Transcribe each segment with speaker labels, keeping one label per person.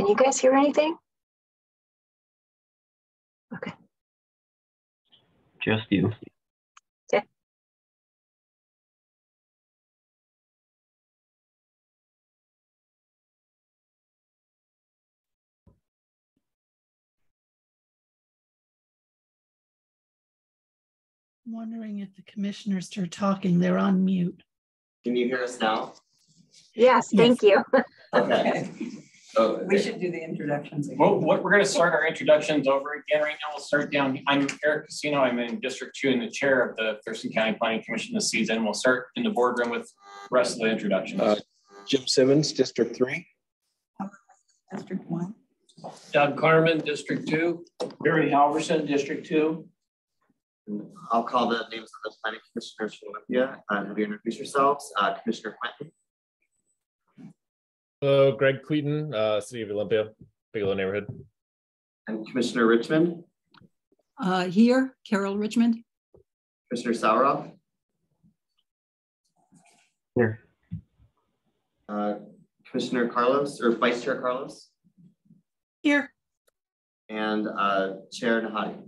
Speaker 1: Can you guys hear anything? Okay.
Speaker 2: Just you.
Speaker 1: Okay.
Speaker 3: I'm wondering if the commissioners are talking, they're on mute.
Speaker 4: Can you hear us now?
Speaker 1: Yes, thank you.
Speaker 4: Okay. Oh,
Speaker 5: We should do the introductions. again.
Speaker 6: Well, what, we're gonna start our introductions over again. Right now, we'll start down. I'm Eric Casino. I'm in District Two and the chair of the Thurston County Planning Commission this season. We'll start in the boardroom with the rest of the introductions.
Speaker 7: Uh, Jim Simmons, District Three.
Speaker 5: District one.
Speaker 8: Doug Carmen, District Two. Barry Halverson, District Two.
Speaker 4: I'll call the names of the planning commissioners from Olympia. Uh, have you introduce yourselves? Uh, Commissioner Quetin,
Speaker 9: Hello, Greg Quetin, uh, City of Olympia, Bigelow neighborhood.
Speaker 4: and Commissioner Richmond,
Speaker 10: Uh, here, Carol Richmond.
Speaker 4: Commissioner Sauerhoff.
Speaker 2: Here.
Speaker 4: Uh, Commissioner Carlos, or Vice Chair Carlos,
Speaker 3: Here,
Speaker 4: and uh, Chair Nejati.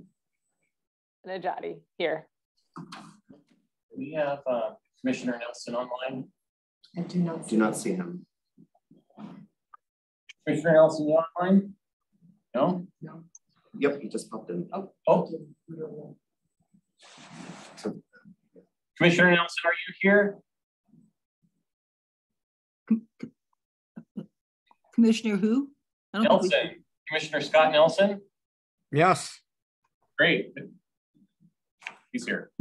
Speaker 11: Nejati here.
Speaker 6: We have uh, Commissioner Nelson online.
Speaker 5: I do not.
Speaker 4: Do not see him.
Speaker 6: Commissioner Nelson, you online? No? No.
Speaker 4: Yep, he just popped in.
Speaker 6: Oh. oh. Commissioner Nelson, are you here?
Speaker 10: Commissioner who? I don't think we-
Speaker 6: Nelson, Commissioner Scott Nelson?
Speaker 7: Yes.
Speaker 6: Great. He's here.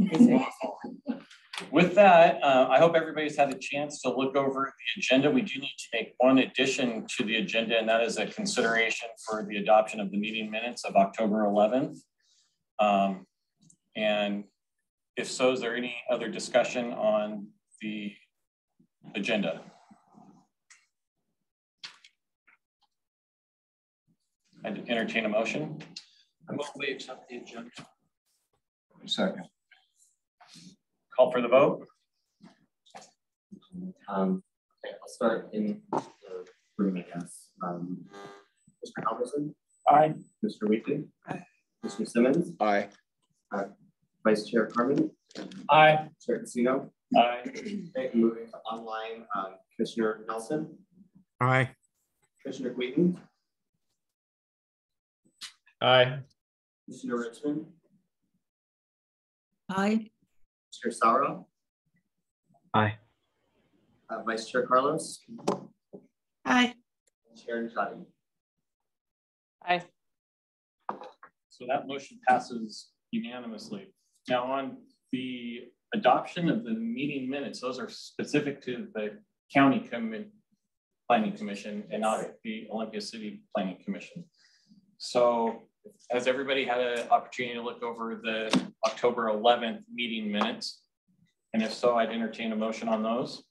Speaker 6: With that, uh, I hope everybody's had a chance to look over the agenda. We do need to make one addition to the agenda, and that is a consideration for the adoption of the meeting minutes of October 11th. Um, and if so, is there any other discussion on the agenda? I'd entertain a motion.
Speaker 8: I move we accept the agenda.
Speaker 7: Second.
Speaker 6: Call for the vote.
Speaker 4: Um, okay, I'll start in the room, I guess. Um, Mr. Halverson,
Speaker 6: Aye.
Speaker 4: Mr. Wheatley. Aye. Mr. Simmons,
Speaker 7: Aye.
Speaker 4: Vice Chair Carmen,
Speaker 6: Aye.
Speaker 4: Chair Casino.
Speaker 6: Aye.
Speaker 4: Okay, moving to online, um, Commissioner Nelson,
Speaker 7: Aye.
Speaker 4: Commissioner Wheaton,
Speaker 9: Aye.
Speaker 4: Commissioner Richmond,
Speaker 10: Aye,
Speaker 4: Commissioner Sauro.
Speaker 2: Aye.
Speaker 4: Uh, Vice Chair Carlos,
Speaker 3: hi,
Speaker 4: Chair Nejati.
Speaker 11: Aye.
Speaker 6: So that motion passes unanimously. Now on the adoption of the meeting minutes, those are specific to the county commi- planning commission and not the Olympia City Planning Commission. So has everybody had an opportunity to look over the October 11th meeting minutes? And if so, I'd entertain a motion on those.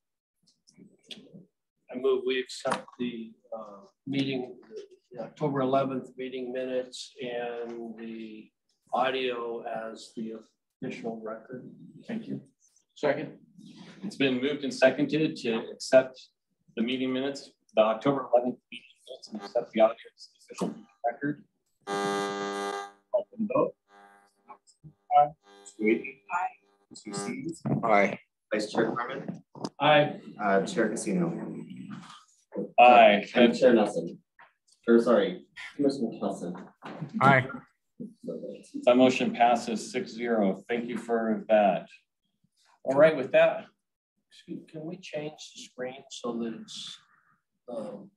Speaker 8: I move we accept the uh, meeting, the October eleventh meeting minutes and the audio as the official record.
Speaker 6: Thank you. Second. It's been moved and seconded to accept the meeting minutes, the October 11th meeting minutes and accept the audio as the official record. Call for the vote.
Speaker 4: Mr. Wheaton. Aye. Mr. Simmons,
Speaker 7: Aye.
Speaker 4: Vice Chair Carmen,
Speaker 6: Aye.
Speaker 4: uh, Chair Casino.
Speaker 6: Aye.
Speaker 4: And Chair Nelson. Or sorry, Commissioner Nelson.
Speaker 7: Aye.
Speaker 6: That motion passes 6-0. Thank you for that. All right, with that,
Speaker 8: Excuse- Can we change the screen so that it's um,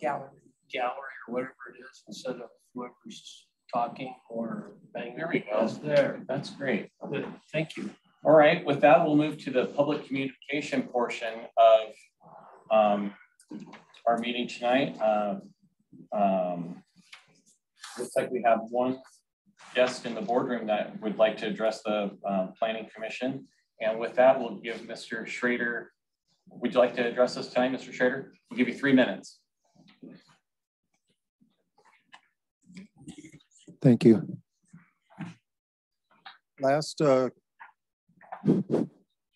Speaker 5: Gallery.
Speaker 8: gallery or whatever it is instead of whoever's talking or banging?
Speaker 6: There we go.
Speaker 8: There.
Speaker 6: that's great.
Speaker 8: Good. Thank you.
Speaker 6: All right, with that, we'll move to the public communication portion of um, our meeting tonight. Um, um, Looks like we have one guest in the boardroom that would like to address the um, planning commission. And with that, we'll give Mr. Schrader, would you like to address us tonight, Mr. Schrader? We'll give you three minutes.
Speaker 12: Thank you. Last, uh,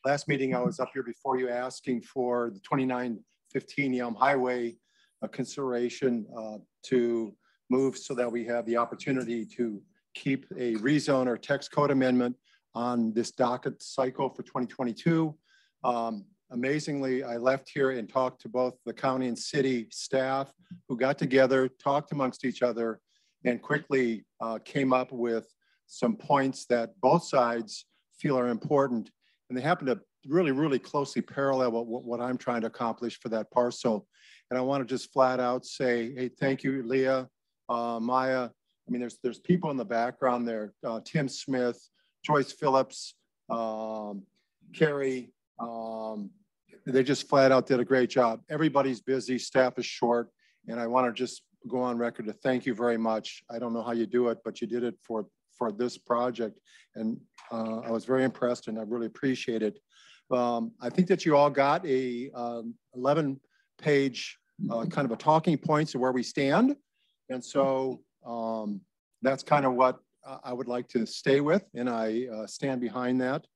Speaker 12: last meeting, I was up here before you asking for the 2915 Yelm Highway a consideration uh, to move so that we have the opportunity to keep a rezone or text code amendment on this docket cycle for 2022. Um, amazingly, I left here and talked to both the county and city staff who got together, talked amongst each other, and quickly uh, came up with some points that both sides feel are important. And they happen to really, really closely parallel what, what I'm trying to accomplish for that parcel. And I want to just flat out say, hey, thank you, Leah, uh, Maya. I mean, there's there's people in the background there, uh, Tim Smith, Joyce Phillips, um, Carrie. Um, they just flat out did a great job. Everybody's busy, staff is short, and I want to just go on record to thank you very much. I don't know how you do it, but you did it for for this project, and uh, I was very impressed, and I really appreciate it. Um, I think that you all got a um, 11 page uh, kind of a talking points of where we stand. And so um, that's kind of what I would like to stay with, and I uh, stand behind that.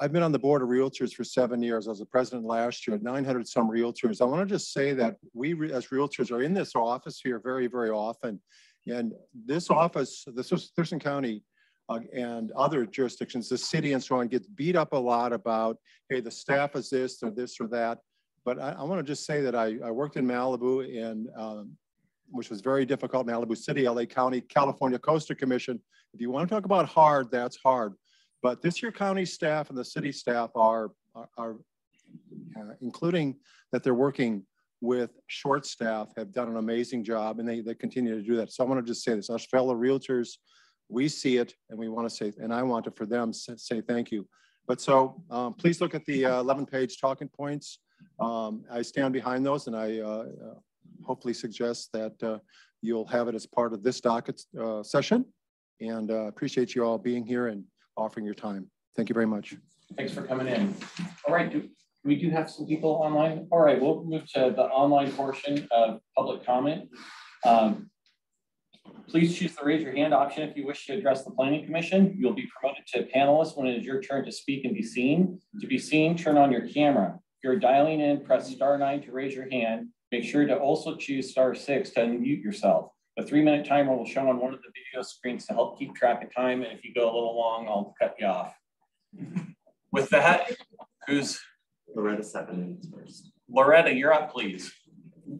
Speaker 12: I've been on the board of realtors for seven years. I was the president last year, 900 some realtors. I want to just say that we as realtors are in this office here very, very often. And this office, this is Thurston County uh, and other jurisdictions, the city and so on, gets beat up a lot about, hey, the staff is this or this or that. But I, I want to just say that I, I worked in Malibu and um, which was very difficult, Malibu City, LA County, California Coastal Commission. If you want to talk about hard, that's hard. But this year county staff and the city staff are, are, are uh, including that they're working with short staff, have done an amazing job and they, they continue to do that. So I want to just say this, us fellow realtors, we see it and we want to say, and I want to for them say thank you. But so um, please look at the uh, 11 page talking points. Um, I stand behind those and I uh, uh, hopefully suggest that uh, you'll have it as part of this docket uh, session. And uh, appreciate you all being here and offering your time. Thank you very much.
Speaker 6: Thanks for coming in. All right, do, we do have some people online. All right, we'll move to the online portion of public comment. Um, please choose the raise your hand option if you wish to address the planning commission. You'll be promoted to panelist when it is your turn to speak and be seen. To be seen, turn on your camera. If you're dialing in, press star nine to raise your hand. Make sure to also choose star six to unmute yourself. A three minute timer will show on one of the video screens to help keep track of time. And if you go a little long, I'll cut you off. With that, who's
Speaker 4: Loretta Seppanen first.
Speaker 6: Loretta, you're up, please.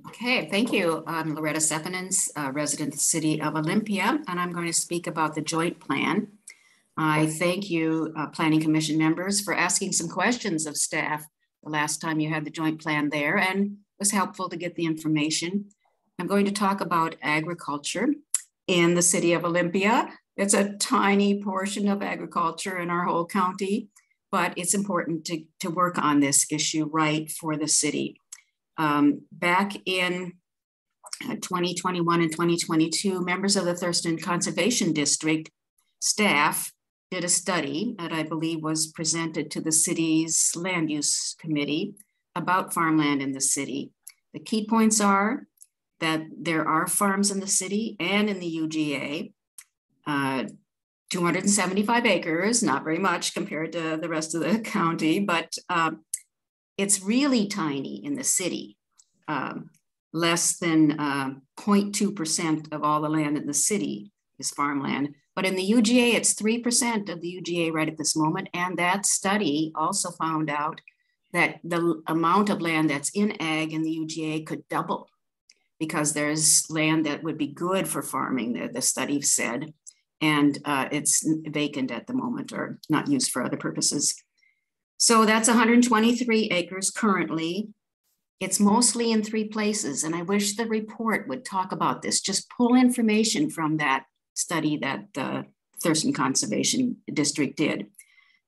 Speaker 13: Okay, thank you. I'm Loretta Seppanen, uh, resident of the city of Olympia, and I'm going to speak about the joint plan. I thank you, uh, Planning Commission members, for asking some questions of staff the last time you had the joint plan there, and was helpful to get the information. I'm going to talk about agriculture in the city of Olympia. It's a tiny portion of agriculture in our whole county, but it's important to, to work on this issue right for the city. Um, back in uh, 2021 and 2022, members of the Thurston Conservation District staff did a study that I believe was presented to the city's land use committee about farmland in the city. The key points are that there are farms in the city and in the UGA, uh, 275 acres, not very much compared to the rest of the county, but um, it's really tiny in the city. Um, less than 0.2% uh, of all the land in the city is farmland. But in the UGA, it's 3% of the UGA right at this moment. And that study also found out that the amount of land that's in ag in the UGA could double because there's land that would be good for farming, the, the study said, and uh, it's vacant at the moment or not used for other purposes. So that's 123 acres currently. It's mostly in three places, and I wish the report would talk about this. Just pull information from that study that the Thurston Conservation District did.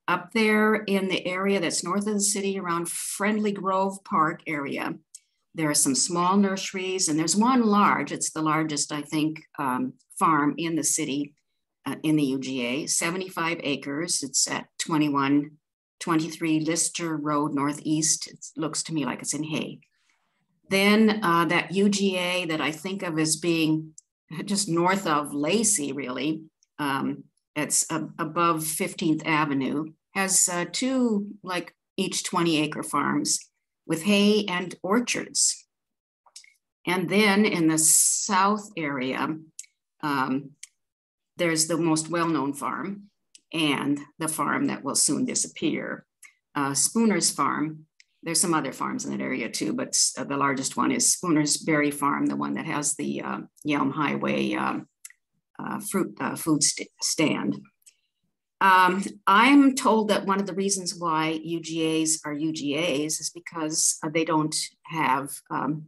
Speaker 13: Up there in the area that's north of the city around Friendly Grove Park area, there are some small nurseries and there's one large, it's the largest, I think, um, farm in the city, uh, in the UGA, 75 acres. It's at 2123 Lister Road Northeast. It looks to me like it's in Hay. Then uh, that UGA that I think of as being just north of Lacey, really, um, it's above 15th Avenue, has uh, two like each 20 acre farms. With hay and orchards. And then in the south area, um, there's the most well-known farm and the farm that will soon disappear. Uh, Spooner's Farm, there's some other farms in that area too, but uh, the largest one is Spooner's Berry Farm, the one that has the uh, Yelm Highway um, uh, fruit uh, food st stand. Um, I'm told that one of the reasons why UGAs are UGAs is because they don't have, um,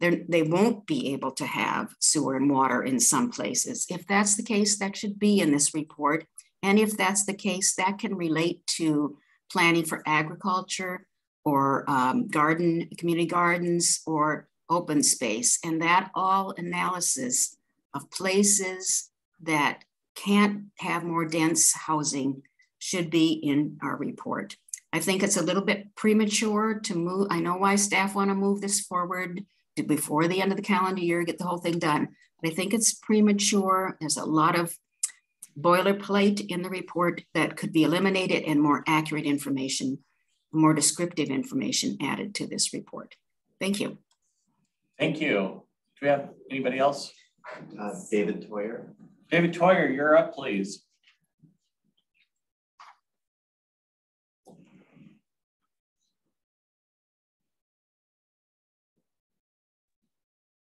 Speaker 13: they won't be able to have sewer and water in some places. If that's the case, that should be in this report. And if that's the case, that can relate to planning for agriculture or um, garden, community gardens or open space. And that all analysis of places that can't have more dense housing should be in our report. I think it's a little bit premature to move. I know why staff want to move this forward to before the end of the calendar year, get the whole thing done. But I think it's premature. There's a lot of boilerplate in the report that could be eliminated and more accurate information, more descriptive information added to this report. Thank you.
Speaker 6: Thank you. Do we have anybody else?
Speaker 4: Uh, David Toyer.
Speaker 6: David Toyer, you're up, please.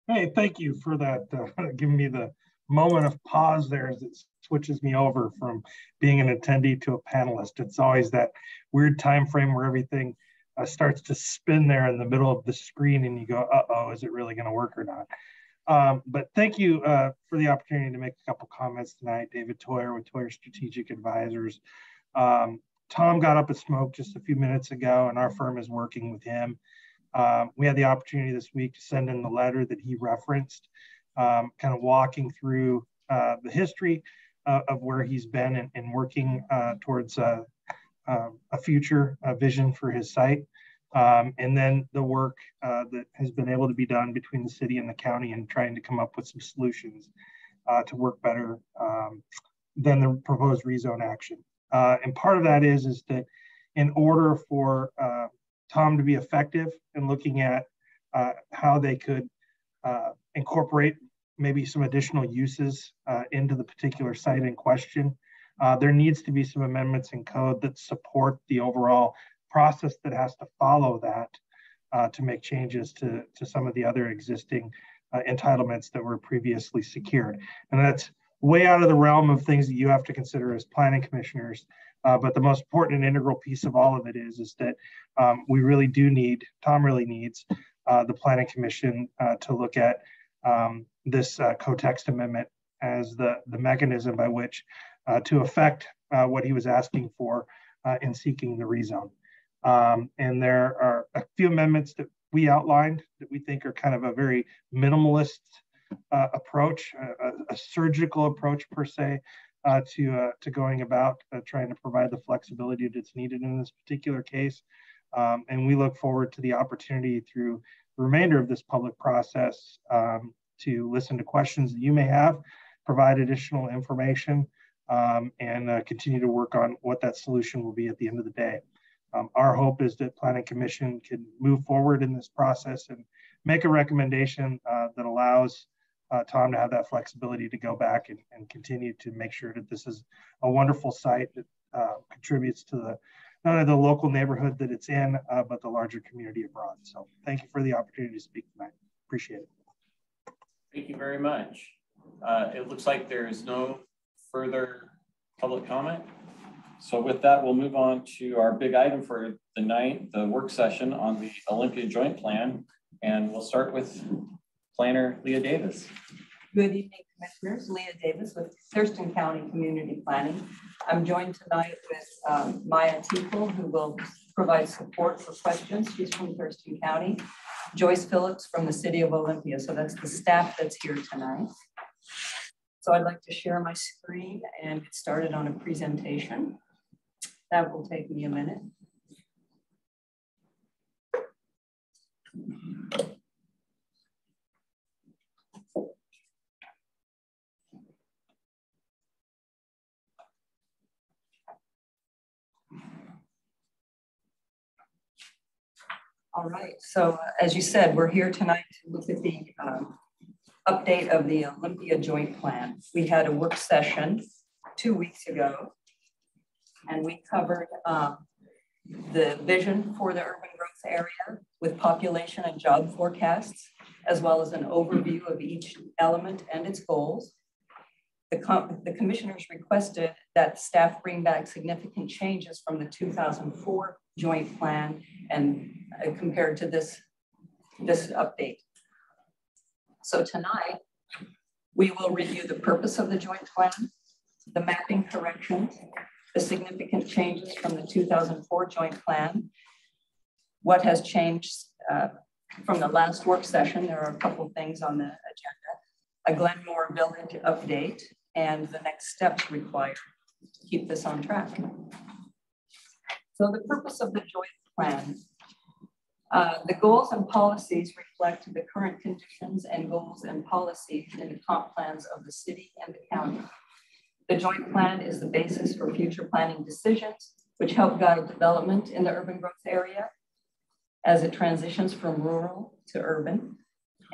Speaker 14: Hey, thank you for that, uh, giving me the moment of pause there as it switches me over from being an attendee to a panelist. It's always that weird time frame where everything uh, starts to spin there in the middle of the screen and you go, uh-oh, is it really gonna work or not? Um, but thank you uh, for the opportunity to make a couple comments tonight. David Toyer with Toyer Strategic Advisors. Um, Tom got up and spoke just a few minutes ago, and our firm is working with him. Um, we had the opportunity this week to send in the letter that he referenced, um, kind of walking through uh, the history uh, of where he's been and, and working uh, towards uh, um, a future vision for his site. Um, and then the work uh, that has been able to be done between the city and the county and trying to come up with some solutions uh, to work better um, than the proposed rezone action. Uh, and part of that is, is that in order for uh, Tom to be effective in looking at uh, how they could uh, incorporate maybe some additional uses into the particular site in question, there needs to be some amendments in code that support the overall process that has to follow that uh, to make changes to, to some of the other existing uh, entitlements that were previously secured. And that's way out of the realm of things that you have to consider as planning commissioners. Uh, but the most important and integral piece of all of it is, is that um, we really do need, Tom really needs uh, the planning commission uh, to look at um, this uh, co-text amendment as the, the mechanism by which to affect what he was asking for in seeking the rezone. Um, and there are a few amendments that we outlined that we think are kind of a very minimalist uh, approach, a, a, surgical approach per se, uh, to uh, to going about uh, trying to provide the flexibility that's needed in this particular case. Um, and we look forward to the opportunity through the remainder of this public process um, to listen to questions that you may have, provide additional information, um, and uh, continue to work on what that solution will be at the end of the day. Um, our hope is that Planning Commission can move forward in this process and make a recommendation uh, that allows uh, Tom to have that flexibility to go back and, and, continue to make sure that this is a wonderful site that uh, contributes to the not only the local neighborhood that it's in, uh, but the larger community abroad. So thank you for the opportunity to speak tonight. Appreciate it.
Speaker 6: Thank you very much. Uh, it looks like there is no further public comment. So with that, we'll move on to our big item for the night, the work session on the Olympia Joint Plan. And we'll start with planner Leah Davis.
Speaker 5: Good evening, Commissioners. Leah Davis with Thurston County Community Planning. I'm joined tonight with um, Maya Teeple, who will provide support for questions. She's from Thurston County. Joyce Phillips from the City of Olympia. So that's the staff that's here tonight. So I'd like to share my screen and get started on a presentation. That will take me a minute. All right, so uh, as you said, we're here tonight to look at the um, update of the Olympia Joint Plan. We had a work session two weeks ago, and we covered um, the vision for the urban growth area with population and job forecasts, as well as an overview of each element and its goals. The, com the commissioners requested that staff bring back significant changes from the 2004 joint plan and uh, compared to this, this update. So tonight, we will review the purpose of the joint plan, the mapping corrections, the significant changes from the 2004 joint plan, what has changed uh, from the last work session. There are a couple things on the agenda, a Glenmore Village update, and the next steps required to keep this on track. So the purpose of the joint plan uh, the goals and policies reflect the current conditions and goals and policies in the comp plans of the city and the county. The joint plan is the basis for future planning decisions, which help guide development in the urban growth area as it transitions from rural to urban,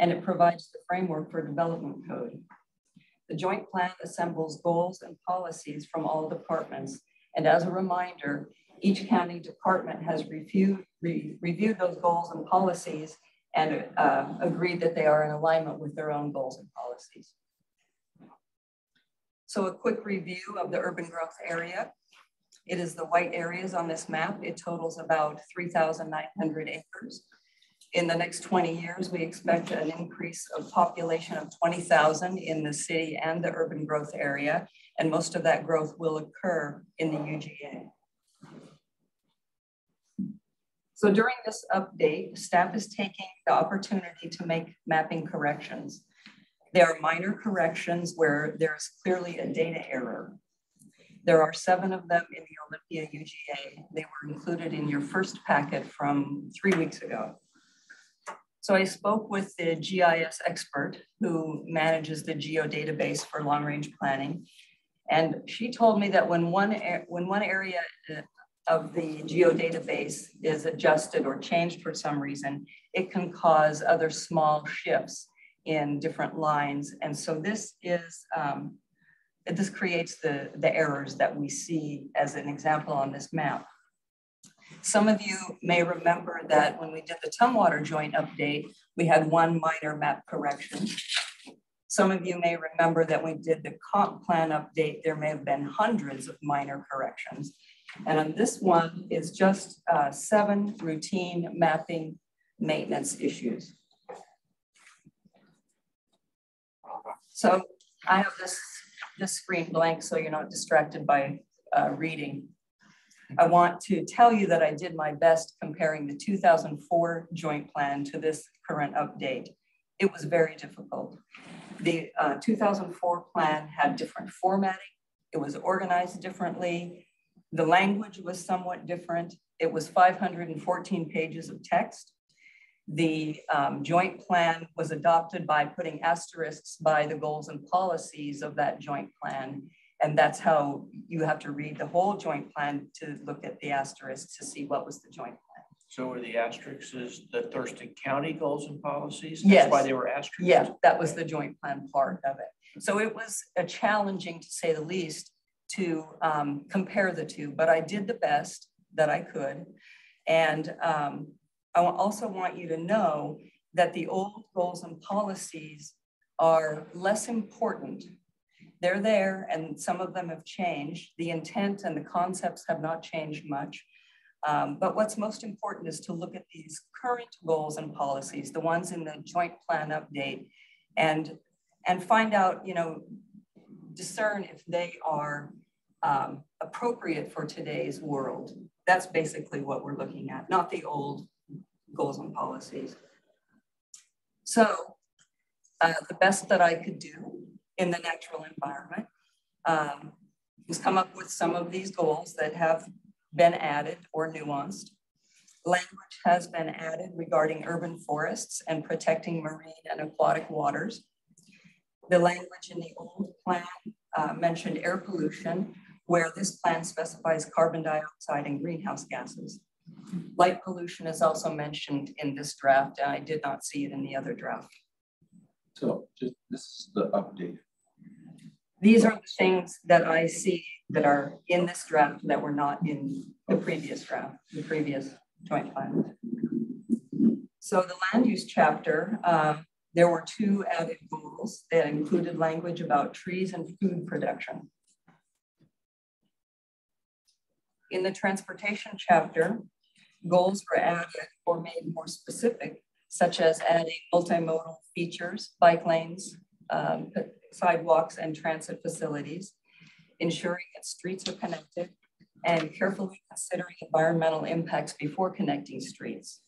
Speaker 5: and it provides the framework for development code. The joint plan assembles goals and policies from all departments, and as a reminder, each county department has reviewed, re, reviewed those goals and policies and uh, agreed that they are in alignment with their own goals and policies. So a quick review of the urban growth area. It is the white areas on this map. It totals about 3,900 acres. In the next 20 years, we expect an increase of population of 20,000 in the city and the urban growth area, and most of that growth will occur in the UGA. So during this update, staff is taking the opportunity to make mapping corrections. There are minor corrections where there's clearly a data error. There are seven of them in the Olympia UGA. They were included in your first packet from three weeks ago. So I spoke with the GIS expert who manages the geodatabase for long range planning. And she told me that when one, when one area uh, of the geodatabase is adjusted or changed for some reason, it can cause other small shifts in different lines. And so this is, um, this creates the, the errors that we see as an example on this map. Some of you may remember that when we did the Tumwater joint update, we had one minor map correction. Some of you may remember that we did the comp plan update, there may have been hundreds of minor corrections. And on this one is just uh, seven routine mapping maintenance issues. So I have this, this screen blank so you're not distracted by uh, reading. I want to tell you that I did my best comparing the 2004 joint plan to this current update. It was very difficult. The uh, 2004 plan had different formatting. It was organized differently. The language was somewhat different. It was 514 pages of text. The um, joint plan was adopted by putting asterisks by the goals and policies of that joint plan. And that's how you have to read the whole joint plan to look at the asterisks to see what was the joint plan.
Speaker 8: So were the asterisks the Thurston County goals and policies?
Speaker 5: Yes.
Speaker 8: That's why they were asterisks?
Speaker 5: Yeah, that was the joint plan part of it. So it was a challenging, to say the least, to um, compare the two, but I did the best that I could. And um, I also want you to know that the old goals and policies are less important. They're there and some of them have changed. The intent and the concepts have not changed much. Um, but what's most important is to look at these current goals and policies, the ones in the joint plan update, and, and find out, you know, discern if they are um, appropriate for today's world. That's basically what we're looking at, not the old goals and policies. So uh, the best that I could do in the natural environment um, was come up with some of these goals that have been added or nuanced. Language has been added regarding urban forests and protecting marine and aquatic waters. The language in the old plan uh, mentioned air pollution, where this plan specifies carbon dioxide and greenhouse gases. Light pollution is also mentioned in this draft, and I did not see it in the other draft.
Speaker 7: So just, this is the update.
Speaker 5: These are the things that I see that are in this draft that were not in the previous draft, the previous joint plan. So the land use chapter, uh, there were two added goals that included language about trees and food production. In the transportation chapter, goals were added or made more specific, such as adding multimodal features, bike lanes, um, sidewalks, and transit facilities, ensuring that streets are connected, and carefully considering environmental impacts before connecting streets.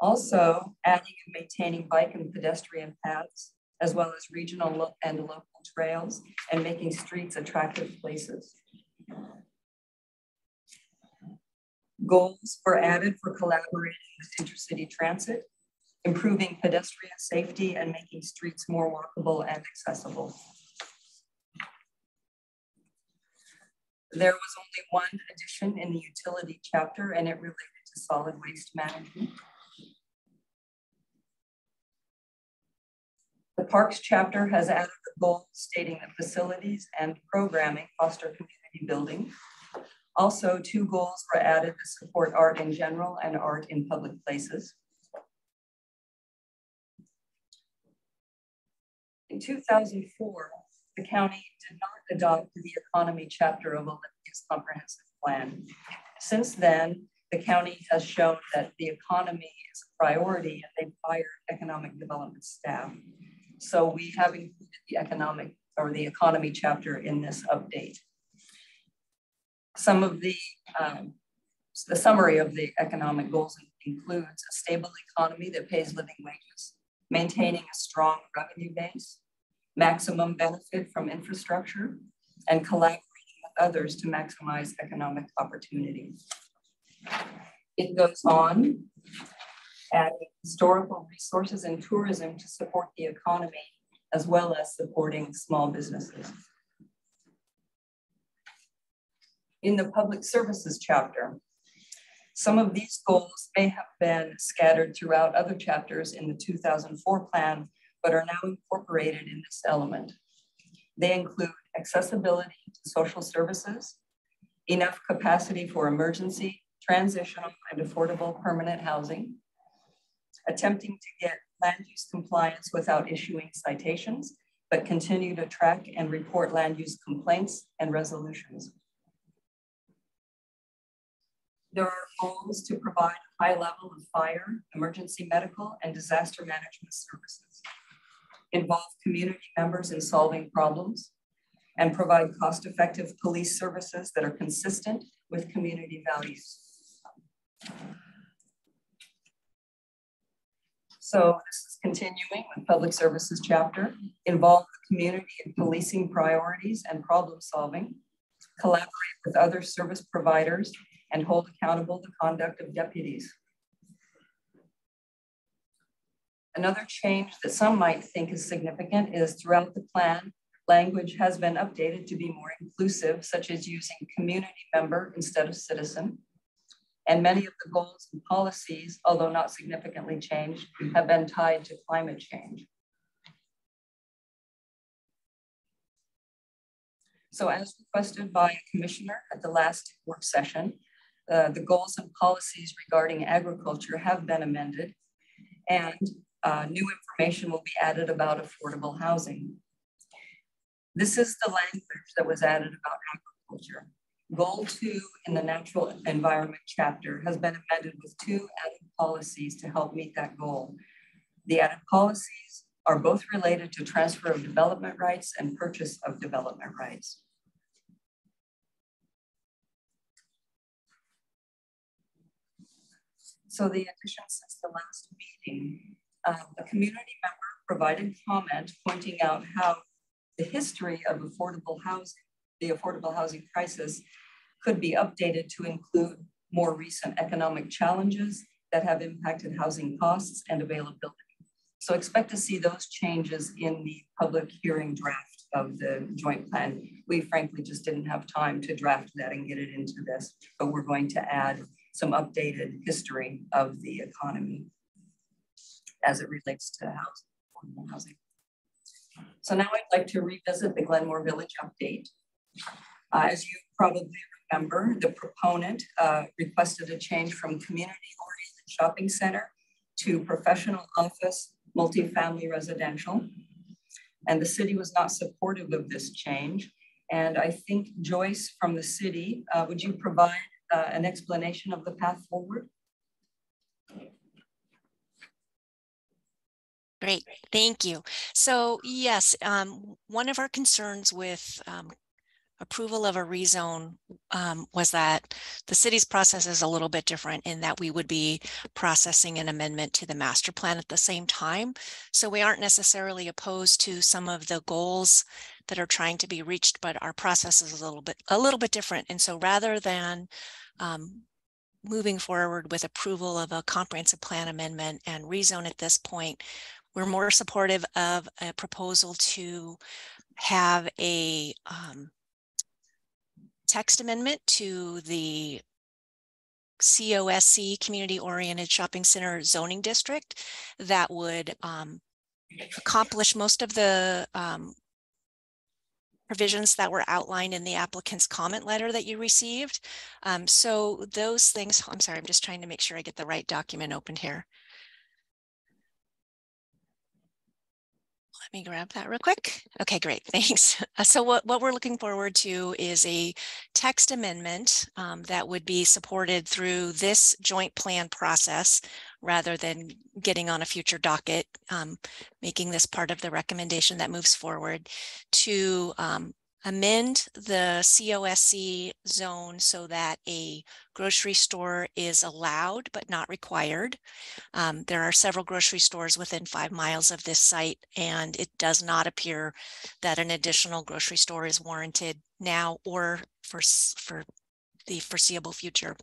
Speaker 5: Also, adding and maintaining bike and pedestrian paths, as well as regional and local trails, and making streets attractive places. Goals were added for collaborating with intercity transit, improving pedestrian safety and making streets more walkable and accessible. There was only one addition in the utility chapter and it related to solid waste management. The parks chapter has added a goal stating that facilities and programming foster community building. Also, two goals were added to support art in general and art in public places. In 2004, the county did not adopt the economy chapter of Olympia's comprehensive plan. Since then, the county has shown that the economy is a priority and they've hired economic development staff. So we have included the economic or the economy chapter in this update. Some of the, um, the summary of the economic goals includes a stable economy that pays living wages, maintaining a strong revenue base, maximum benefit from infrastructure, and collaborating with others to maximize economic opportunity. It goes on adding historical resources and tourism to support the economy, as well as supporting small businesses. In the public services chapter, some of these goals may have been scattered throughout other chapters in the 2004 plan, but are now incorporated in this element. They include accessibility to social services, enough capacity for emergency, transitional, and affordable permanent housing, attempting to get land use compliance without issuing citations, but continue to track and report land use complaints and resolutions. There are goals to provide a high level of fire, emergency medical, and disaster management services, involve community members in solving problems, and provide cost-effective police services that are consistent with community values. So this is continuing with public services chapter, involve the community in policing priorities and problem solving, collaborate with other service providers, and hold accountable the conduct of deputies. Another change that some might think is significant is throughout the plan, language has been updated to be more inclusive, such as using community member instead of citizen. And many of the goals and policies, although not significantly changed, have been tied to climate change. So as requested by a commissioner at the last work session, uh, the goals and policies regarding agriculture have been amended and uh, new information will be added about affordable housing. This is the language that was added about agriculture. Goal two in the natural environment chapter has been amended with two added policies to help meet that goal. The added policies are both related to transfer of development rights and purchase of development rights. So the addition since the last meeting, uh, a community member provided comment pointing out how the history of affordable housing, the affordable housing crisis could be updated to include more recent economic challenges that have impacted housing costs and availability. So expect to see those changes in the public hearing draft. of the joint plan. We frankly just didn't have time to draft that and get it into this, but we're going to add some updated history of the economy as it relates to housing, housing. So now I'd like to revisit the Glenmore Village update. Uh, as you probably remember, the proponent uh, requested a change from community-oriented shopping center to professional office, multifamily residential. And the city was not supportive of this change. And I think Joyce from the city, uh, would you provide uh, an explanation of the path forward?
Speaker 15: Great, thank you. So yes, um, one of our concerns with um, approval of a rezone um, was that the city's process is a little bit different in that we would be processing an amendment to the master plan at the same time. So we aren't necessarily opposed to some of the goals that are trying to be reached, but our process is a little bit a little bit different. And so rather than um, moving forward with approval of a comprehensive plan amendment and rezone at this point, we're more supportive of a proposal to have a um, text amendment to the COSC Community Oriented Shopping Center Zoning District that would um, accomplish most of the um, provisions that were outlined in the applicant's comment letter that you received. Um, so those things, I'm sorry, I'm just trying to make sure I get the right document open here. Let me grab that real quick. Okay, great, thanks. Uh, so what, what we're looking forward to is a text amendment um, that would be supported through this joint plan process rather than getting on a future docket, um, making this part of the recommendation that moves forward to um, amend the COSC zone so that a grocery store is allowed but not required. Um, there are several grocery stores within five miles of this site, and it does not appear that an additional grocery store is warranted now or for, for the foreseeable future.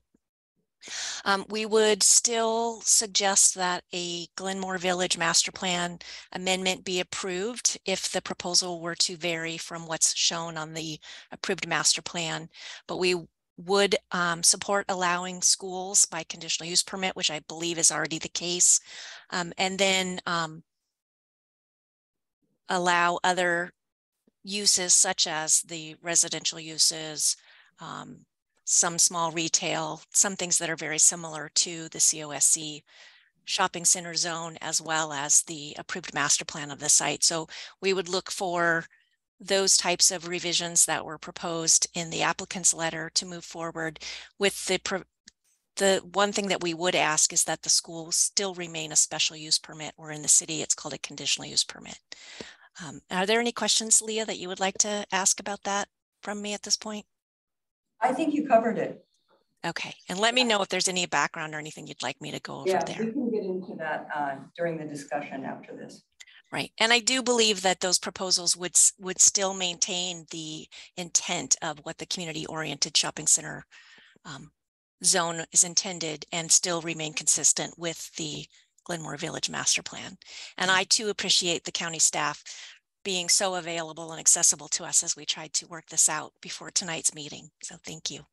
Speaker 15: Um, we would still suggest that a Glenmore Village Master Plan amendment be approved if the proposal were to vary from what's shown on the approved master plan. But we would um, support allowing schools by conditional use permit, which I believe is already the case. Um, and then um, allow other uses such as the residential uses, um, some small retail, some things that are very similar to the COSC shopping center zone, as well as the approved master plan of the site. So we would look for those types of revisions that were proposed in the applicant's letter to move forward with the the one thing that we would ask is that the school still remain a special use permit or in the city it's called a conditional use permit. Um, are there any questions, Leah, that you would like to ask about that from me at this point?
Speaker 5: I think you covered it.
Speaker 15: Okay, and let me know if there's any background or anything you'd like me to go over
Speaker 5: yeah,
Speaker 15: there.
Speaker 5: we can get into that uh, during the discussion after this.
Speaker 15: Right, and I do believe that those proposals would would still maintain the intent of what the community-oriented shopping center um, zone is intended and still remain consistent with the Glenmore Village Master Plan. And I too appreciate the county staff being so available and accessible to us as we tried to work this out before tonight's meeting. So thank you.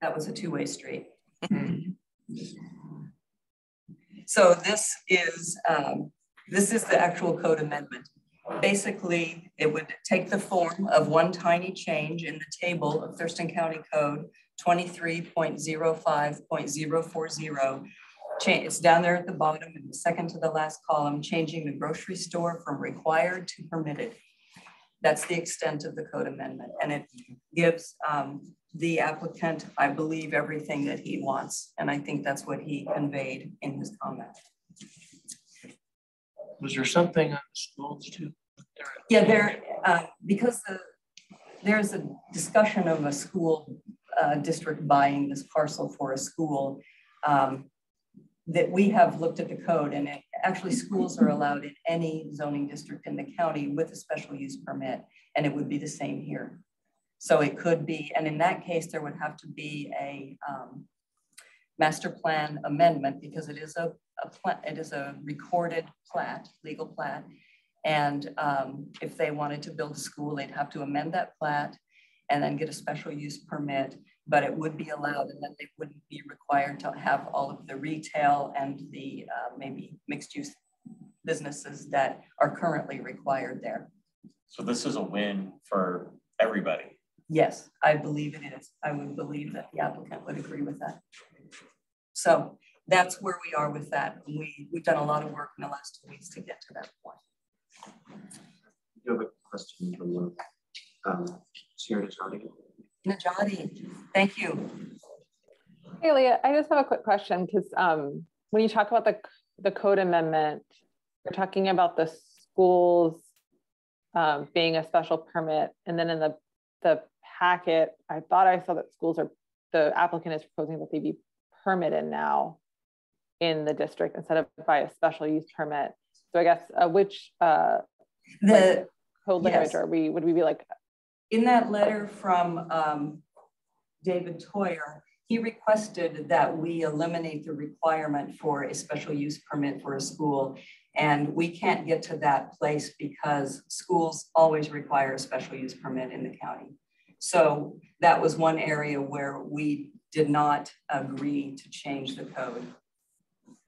Speaker 5: That was a two-way street. so this is um, this is the actual code amendment. Basically, it would take the form of one tiny change in the table of Thurston County Code 23.05.040 it's down there at the bottom in the second to the last column, changing the grocery store from required to permitted. That's the extent of the code amendment. And it gives um, the applicant, I believe, everything that he wants. And I think that's what he conveyed in his comment.
Speaker 8: Was there something on the schools too?
Speaker 5: Yeah, there, uh, because the, there's a discussion of a school uh, district buying this parcel for a school. Um, that we have looked at the code and it, actually schools are allowed in any zoning district in the county with a special use permit and it would be the same here. So it could be, and in that case, there would have to be a um, master plan amendment because it is a, a it is a recorded plat, legal plat. And um, if they wanted to build a school, they'd have to amend that plat and then get a special use permit, but it would be allowed and then they wouldn't be required to have all of the retail and the uh, maybe mixed use businesses that are currently required there.
Speaker 6: So this is a win for everybody.
Speaker 5: Yes, I believe it is. I would believe that the applicant would agree with that. So that's where we are with that. We, we've done a lot of work in the last two weeks to get to that point.
Speaker 4: You have a question from the um, Chair Nejati.
Speaker 5: Nejati, thank you.
Speaker 11: Hey, Leah, I just have a quick question because um, when you talk about the, the code amendment, you're talking about the schools um, being a special permit. And then in the, the packet, I thought I saw that schools are, the applicant is proposing that they be permitted now in the district instead of by a special use permit. So I guess uh, which uh,
Speaker 5: the
Speaker 11: like code language
Speaker 5: yes.
Speaker 11: are we, would we be like?
Speaker 5: In that letter from um, David Toyer, he requested that we eliminate the requirement for a special use permit for a school. And we can't get to that place because schools always require a special use permit in the county. So that was one area where we did not agree to change the code.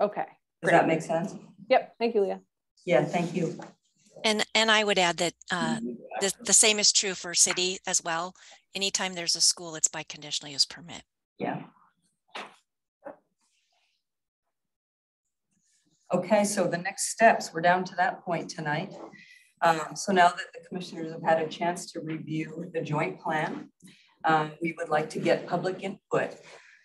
Speaker 11: Okay.
Speaker 5: Does that make sense?
Speaker 11: Yep. Thank you, Leah.
Speaker 5: Yeah, thank you.
Speaker 15: And, and I would add that uh, the, the same is true for city as well. Anytime there's a school, it's by conditional use permit.
Speaker 5: Yeah. Okay, so the next steps, we're down to that point tonight. Um, so now that the commissioners have had a chance to review the joint plan, um, we would like to get public input.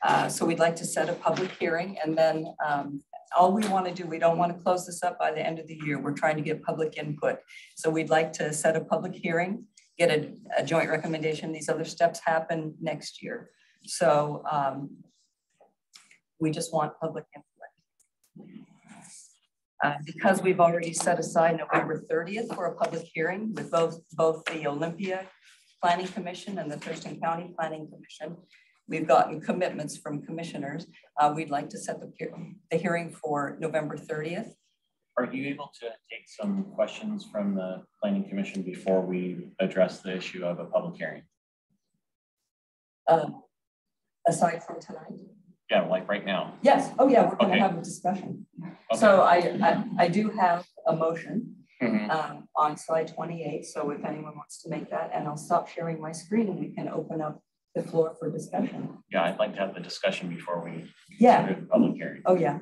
Speaker 5: Uh, so we'd like to set a public hearing and then um, all we want to do, we don't want to close this up by the end of the year. We're trying to get public input. So we'd like to set a public hearing, get a, a joint recommendation. These other steps happen next year. So um, we just want public input. Uh, because we've already set aside November 30th for a public hearing with both, both the Olympia Planning Commission and the Thurston County Planning Commission, we've gotten commitments from commissioners. Uh, we'd like to set the, the hearing for November 30th.
Speaker 6: Are you able to take some questions from the Planning Commission before we address the issue of a public hearing?
Speaker 5: Uh, aside from tonight?
Speaker 6: Yeah, like right now.
Speaker 5: Yes. Oh, yeah, we're going to
Speaker 6: Okay.
Speaker 5: have a discussion.
Speaker 6: Okay.
Speaker 5: So I, I, I do have a motion
Speaker 6: Mhm.
Speaker 5: um, on slide 28. So if anyone wants to make that, and I'll stop sharing my screen and we can open up the floor for discussion.
Speaker 6: Yeah, I'd like to have the discussion before we
Speaker 5: Yeah.
Speaker 6: go the public hearing.
Speaker 5: Oh, yeah.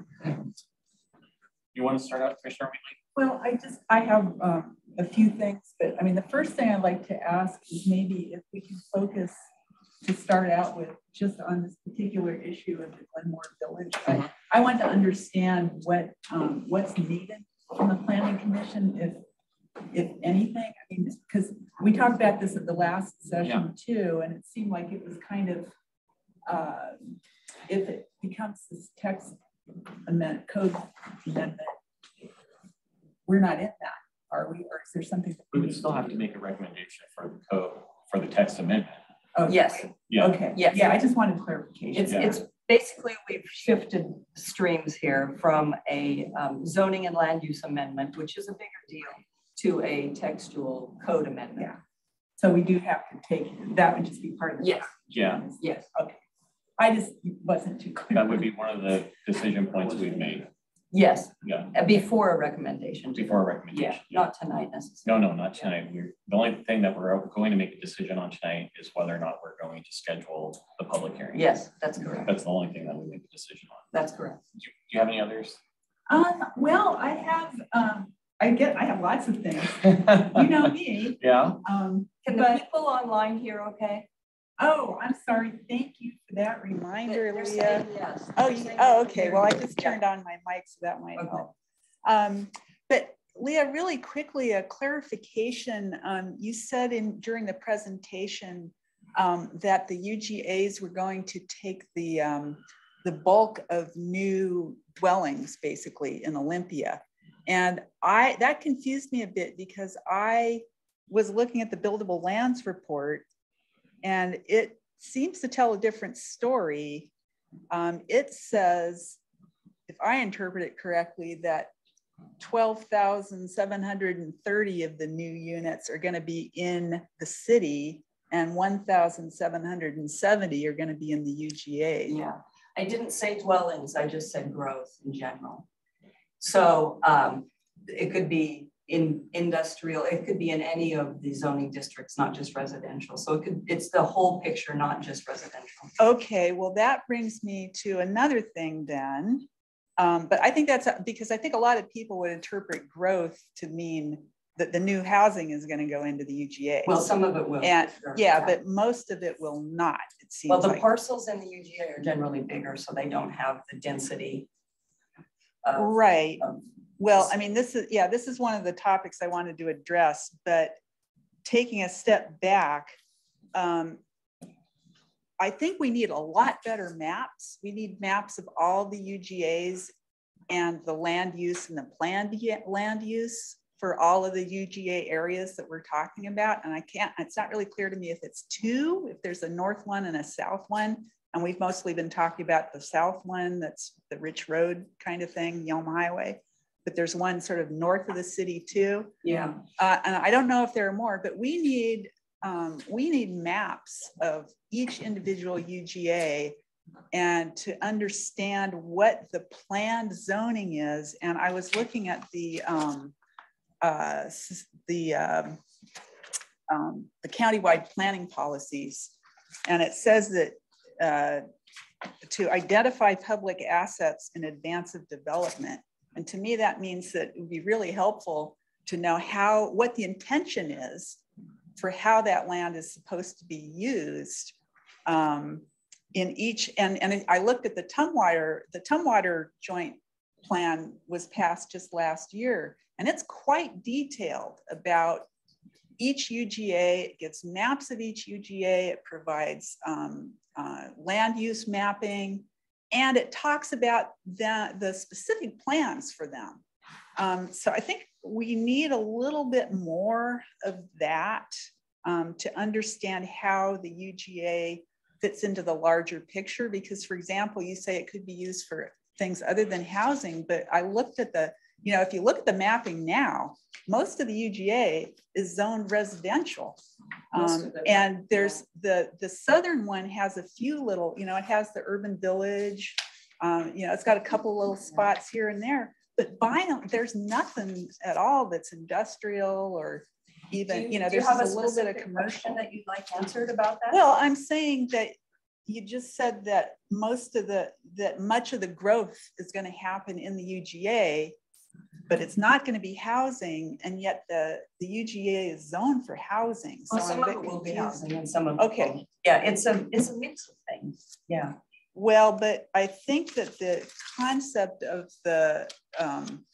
Speaker 6: You want to start out, Commissioner Wheatley?
Speaker 16: Well, I just, I have um, a few things, but I mean, the first thing I'd like to ask is maybe if we can focus to start out with just on this particular issue of the Glenmore Village. I, I want to understand what, um, what's needed from the planning commission, if, if anything. I mean, because we talked about this at the last session too, and it seemed like it was kind of, uh, if it becomes this text amendment, code amendment, we're not in that, are we? Or is there something? that
Speaker 6: We would still have to make a recommendation for the code, for the text amendment.
Speaker 16: Oh,
Speaker 5: Yes.
Speaker 6: Yeah.
Speaker 16: Okay,
Speaker 5: Yes.
Speaker 16: yeah, I just wanted clarification.
Speaker 5: It's, it's basically, we've shifted streams here from a um, zoning and land use amendment, which is a bigger deal, to a textual code amendment.
Speaker 16: Yeah. So we do have to take, that would just be part of the.
Speaker 5: Yes.
Speaker 6: Yeah,
Speaker 5: Yes.
Speaker 16: Okay. I just wasn't too clear.
Speaker 6: that would be one of the decision points we've made.
Speaker 5: Yes,
Speaker 6: Yeah,
Speaker 5: before a recommendation.
Speaker 6: before a recommendation.
Speaker 5: Yeah, not tonight necessarily.
Speaker 6: No, no, not tonight. We're, the only thing that we're going to make a decision on tonight is whether or not we're going to schedule the public hearing.
Speaker 5: Yes, that's correct.
Speaker 6: That's the only thing that we make a decision on.
Speaker 5: That's correct.
Speaker 6: Do you- do you have any others?
Speaker 16: Um, well, I have, um, I get, I have lots of things. You know me.
Speaker 6: Yeah,
Speaker 16: Um,
Speaker 5: Can the
Speaker 16: but,
Speaker 5: people online hear okay?
Speaker 16: oh, I'm sorry. Thank you for that reminder,
Speaker 5: They're
Speaker 16: Leah.
Speaker 5: saying yes.
Speaker 16: Oh, you- oh, okay. Well, I
Speaker 5: you.
Speaker 16: just
Speaker 5: Yeah.
Speaker 16: turned on my mic, so that might
Speaker 5: Okay.
Speaker 16: help. Um, but Leah, really quickly, a clarification. Um, you said in during the presentation um, that the UGAs were going to take the um, the bulk of new dwellings, basically in Olympia, and I that confused me a bit because I was looking at the buildable lands report, and it seems to tell a different story. Um, it says, if I interpret it correctly, that twelve thousand seven hundred and thirty of the new units are gonna be in the city and one thousand seven hundred and seventy are gonna be in the UGA.
Speaker 5: Yeah, I didn't say dwellings, I just said growth in general. So um, it could be in industrial, it could be in any of the zoning districts, not just residential. So it could, it's the whole picture, not just residential.
Speaker 16: Okay, well, that brings me to another thing then. Um, but I think that's because I think a lot of people would interpret growth to mean that the new housing is going to go into the UGA.
Speaker 5: Well, some of it will.
Speaker 16: And
Speaker 5: sure.
Speaker 16: yeah, but most of it will not, it seems
Speaker 5: Well, the
Speaker 16: like.
Speaker 5: parcels in the UGA are generally bigger, so they don't have the density. Of-
Speaker 16: Right.
Speaker 5: of-
Speaker 16: Well, I mean, this is, yeah, this is one of the topics I wanted to address, but taking a step back, um, I think we need a lot better maps. We need maps of all the UGAs and the land use and the planned land use for all of the UGA areas that we're talking about. And I can't, it's not really clear to me if it's two, if there's a north one and a south one. And we've mostly been talking about the south one, that's the Rich Road kind of thing, Yelm Highway. But there's one sort of north of the city too.
Speaker 5: Yeah,
Speaker 16: Uh, and I don't know if there are more, but we need, um, we need maps of each individual UGA and to understand what the planned zoning is. And I was looking at the, um, uh, the, um, um, the countywide planning policies. And it says that, uh, to identify public assets in advance of development. And to me, that means that it would be really helpful to know how, what the intention is for how that land is supposed to be used um, in each, and, and I looked at the Tumwater, the Tumwater joint plan was passed just last year, and it's quite detailed about each UGA, it gives maps of each UGA, it provides um, uh, land use mapping, and it talks about the, the specific plans for them. Um, so I think we need a little bit more of that um, to understand how the UGA fits into the larger picture. Because for example, you say it could be used for things other than housing, but I looked at the, you know, if you look at the mapping now, most of the UGA is zoned residential. Um, and there's the, the southern one has a few little, you know, it has the urban village. Um, you know, it's got a couple little spots here and there, but by and there's nothing at all that's industrial or even, you know,
Speaker 5: do
Speaker 16: there's
Speaker 5: have
Speaker 16: just a little bit of commercial.
Speaker 5: That you'd like answered about that?
Speaker 16: Well, I'm saying that you just said that most of the, that much of the growth is going to happen in the UGA, but it's not going to be housing, and yet the, the UGA is zoned for housing. So
Speaker 5: Well, some of it will be housing and some of it.
Speaker 16: Okay.
Speaker 5: Yeah, it's a, it's a mix of things, yeah.
Speaker 16: Well, but I think that the concept of the, um,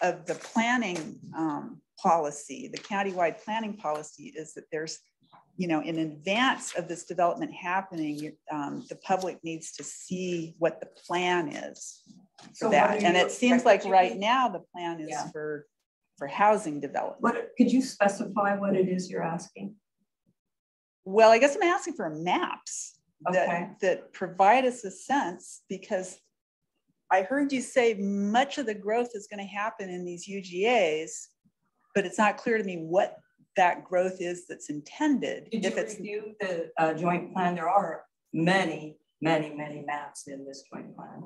Speaker 16: of the planning, um, policy, the countywide planning policy is that there's, you know, in advance of this development happening, um, the public needs to see what the plan is
Speaker 5: So
Speaker 16: for
Speaker 5: what
Speaker 16: that. And
Speaker 5: you
Speaker 16: it seems like
Speaker 5: expecting?
Speaker 16: right now, the plan is
Speaker 5: Yeah.
Speaker 16: for, for housing development.
Speaker 5: What, could you specify what it is you're asking?
Speaker 16: Well, I guess I'm asking for maps
Speaker 5: Okay.
Speaker 16: that, that provide us a sense because I heard you say much of the growth is going to happen in these UGAs, but it's not clear to me what that growth is that's intended.
Speaker 5: Did
Speaker 16: If
Speaker 5: you
Speaker 16: it's,
Speaker 5: review the uh, joint plan? There are many, many, many maps in this joint plan.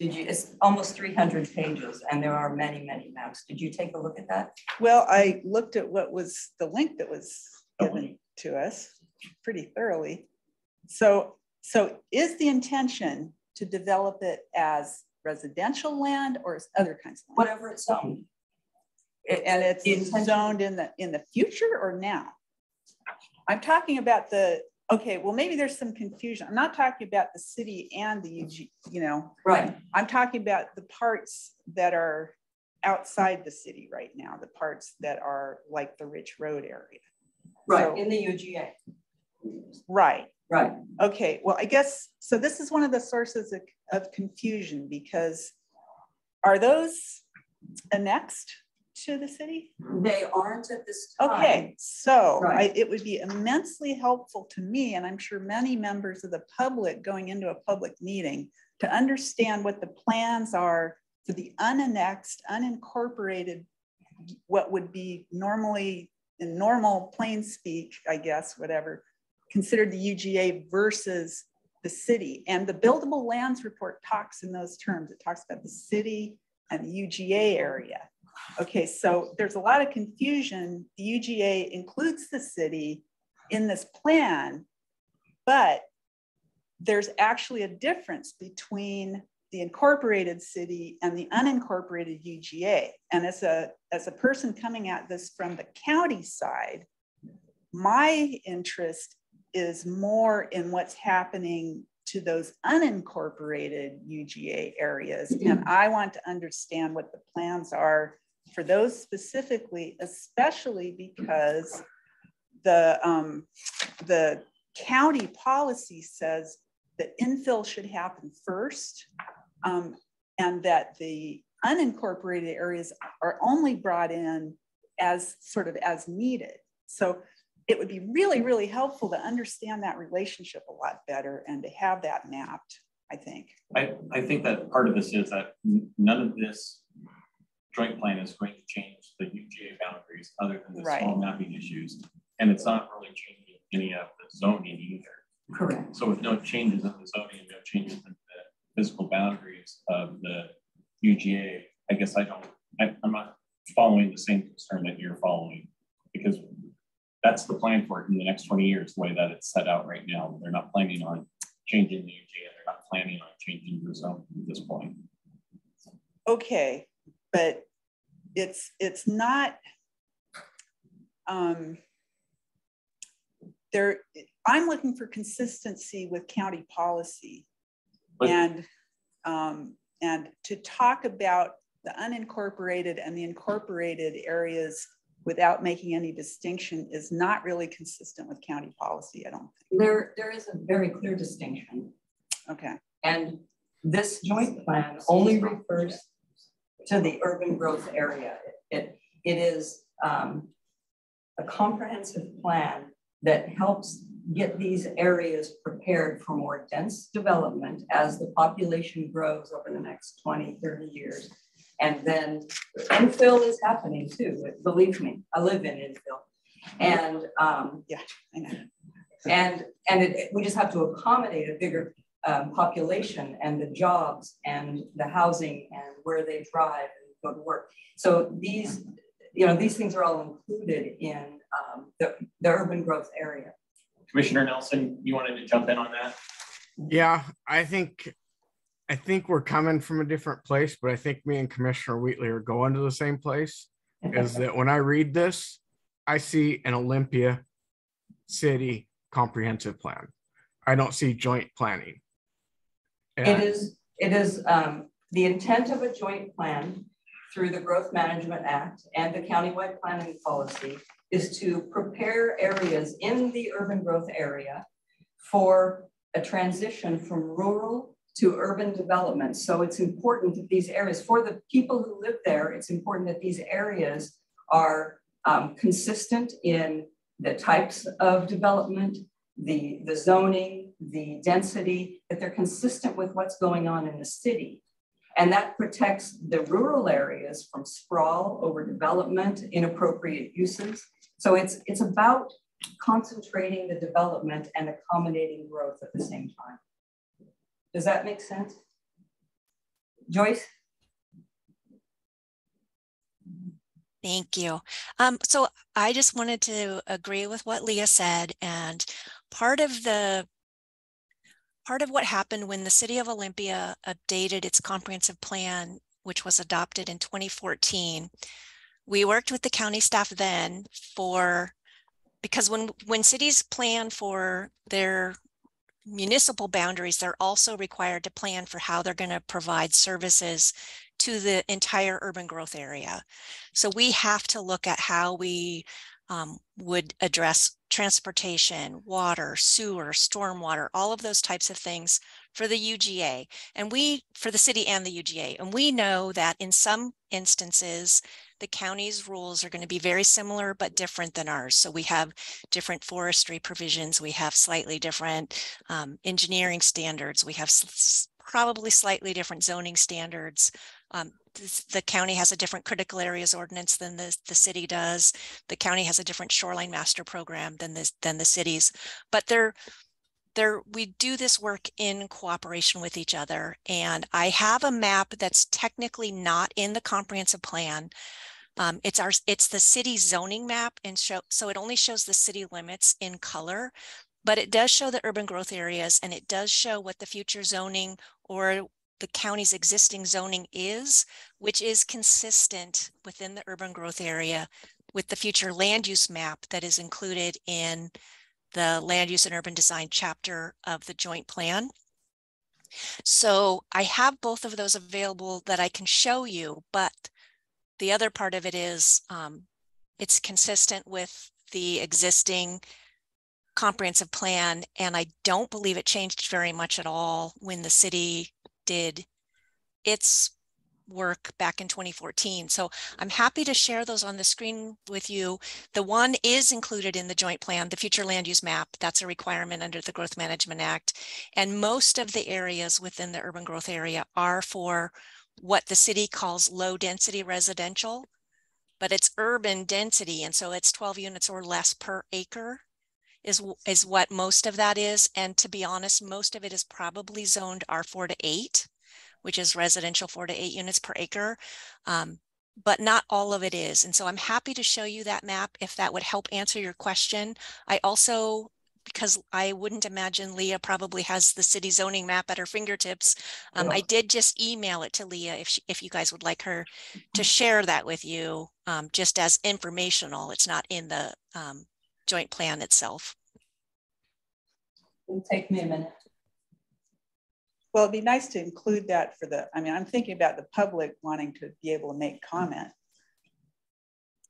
Speaker 5: Did you, it's almost three hundred pages and there are many, many maps. Did you take a look at that?
Speaker 16: well, I looked at what was the link that was given to us pretty thoroughly. So, so is the intention to develop it as residential land or as other kinds of land?
Speaker 5: Whatever it's zoned. It-
Speaker 16: And it's zoned in the, in the future or now? I'm talking about the, okay, well, maybe there's some confusion. I'm not talking about the city and the UG, you know,
Speaker 5: Right,
Speaker 16: I'm talking about the parts that are outside the city right now, the parts that are like the Rich Road area.
Speaker 5: right,
Speaker 16: So-
Speaker 5: in the UGA,
Speaker 16: Right,
Speaker 5: right.
Speaker 16: okay, well, I guess, so this is one of the sources of, of confusion because are those annexed to the city?
Speaker 5: They aren't at this time.
Speaker 16: Okay, so I, it would be immensely helpful to me, and I'm sure many members of the public going into a public meeting to understand what the plans are for for the unannexed, unincorporated, what would be normally in normal plain speak, I guess, whatever, considered the UGA versus the city. And the buildable lands report talks in those terms. It talks about the city and the UGA area. Okay, so there's a lot of confusion. The UGA includes the city in this plan, but there's actually a difference between the incorporated city and the unincorporated UGA. And as a, as a person coming at this from the county side, my interest is more in what's happening to those unincorporated UGA areas. And I want to understand what the plans are for those specifically, especially because the, um, the county policy says that infill should happen first um, and that the unincorporated areas are only brought in as sort of as needed. So it would be really, really helpful to understand that relationship a lot better and to have that mapped, I think.
Speaker 6: I, I think that part of this is that none of this joint plan is going to change the UGA boundaries other than the
Speaker 16: Right.
Speaker 6: small mapping issues. And it's not really changing any of the zoning either.
Speaker 5: Correct.
Speaker 6: So with no changes in the zoning, no changes in the physical boundaries of the UGA, I guess I don't, I, I'm not following the same concern that you're following. Because that's the plan for it in the next 20 years, the way that it's set out right now. They're not planning on changing the UGA. They're not planning on changing the zone at this point.
Speaker 16: okay, but it's it's not um there I'm looking for consistency with county policy
Speaker 6: But-
Speaker 16: and um and to talk about the unincorporated and the incorporated areas without making any distinction is not really consistent with county policy, I don't think.
Speaker 5: There, there is a very clear distinction.
Speaker 16: Okay.
Speaker 5: And this joint plan only refers to the urban growth area. It, it is um, a comprehensive plan that helps get these areas prepared for more dense development as the population grows over the next 20, 30 years. And then infill is happening too, believe me, I live in infill. And um,
Speaker 16: yeah, I know.
Speaker 5: And, and it, it- we just have to accommodate a bigger um, population and the jobs and the housing and where they drive and go to work. So these, you know, these things are all included in um, the, the urban growth area.
Speaker 6: Commissioner Nelson, you wanted to jump in on that?
Speaker 17: Yeah, I think, I think we're coming from a different place, but I think me and Commissioner Wheatley are going to the same place. Is that when I read this, I see an Olympia city comprehensive plan. I don't see joint planning.
Speaker 5: It is, it is um, the intent of a joint plan through the Growth Management Act and the countywide planning policy is to prepare areas in the urban growth area for a transition from rural to urban development. So it's important that these areas, for the people who live there, it's important that these areas are um, consistent in the types of development, the, the zoning, the density, that they're consistent with what's going on in the city. And that protects the rural areas from sprawl, overdevelopment, inappropriate uses. So it's, it's about concentrating the development and accommodating growth at the same time. Does that make sense? Joyce?
Speaker 15: Thank you. Um, so I just wanted to agree with what Leah said and part of the part of what happened when the city of Olympia updated its comprehensive plan, which was adopted in 2014, we worked with the county staff then for because when when cities plan for their municipal boundaries, they're also required to plan for how they're going to provide services to the entire urban growth area. So we have to look at how we um, would address transportation, water, sewer, stormwater, all of those types of things for the UGA and we for the city and the UGA. And we know that in some instances, the county's rules are going to be very similar but different than ours. So we have different forestry provisions, we have slightly different um, engineering standards, we have probably slightly different zoning standards. Um, the county has a different critical areas ordinance than the, the city does. The county has a different shoreline master program than this, than the cities, but they're, there we do this work in cooperation with each other. And i have a map that's technically not in the comprehensive plan. Um, it's our it's the city zoning map and show so it only shows the city limits in color. But it does show the urban growth areas and it does show what the future zoning or the county's existing zoning is which is consistent within the urban growth area with the future land use map that is included in the land use and urban design chapter of the joint plan. So I have both of those available that I can show you, but the other part of it is um, it's consistent with the existing comprehensive plan. And I don't believe it changed very much at all when the city did its work back in 2014. So I'm happy to share those on the screen with you. The one is included in the joint plan, the future land use map. That's a requirement under the Growth Management Act. And most of the areas within the urban growth area are for what the city calls low density residential, but it's urban density. And so it's 12 units or less per acre is, is what most of that is. And to be honest, most of it is probably zoned R4 to 8 which is residential four to eight units per acre. Um, but not all of it is. And so I'm happy to show you that map if that would help answer your question. I also, because I wouldn't imagine Leah probably has the city zoning map at her fingertips. Um, yeah. I did just email it to Leah if, she, if you guys would like her to share that with you um, just as informational. It's not in the um, joint plan itself.
Speaker 5: It'll take me a minute.
Speaker 16: Well, it'd be nice to include that for the, I mean, I'm thinking about the public wanting to be able to make comment.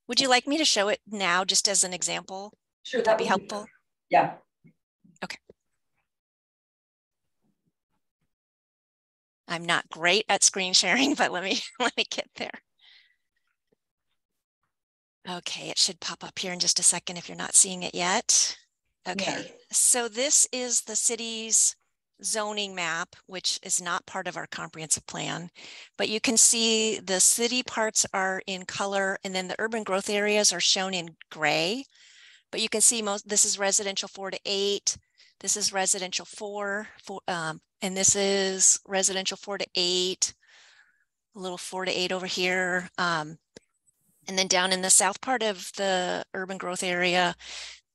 Speaker 15: Would you like me to show it now just as an example?
Speaker 5: Sure,
Speaker 15: that'd be helpful.
Speaker 5: Yeah.
Speaker 15: Okay. I'm not great at screen sharing, but let me let me get there. Okay, it should pop up here in just a second if you're not seeing it yet. Okay, yeah. so this is the city's zoning map, which is not part of our comprehensive plan, but you can see the city parts are in color and then the urban growth areas are shown in gray. But you can see most, this is residential four to eight. This is residential four, four um, and this is residential four to eight, a little four to eight over here. Um, and then down in the south part of the urban growth area,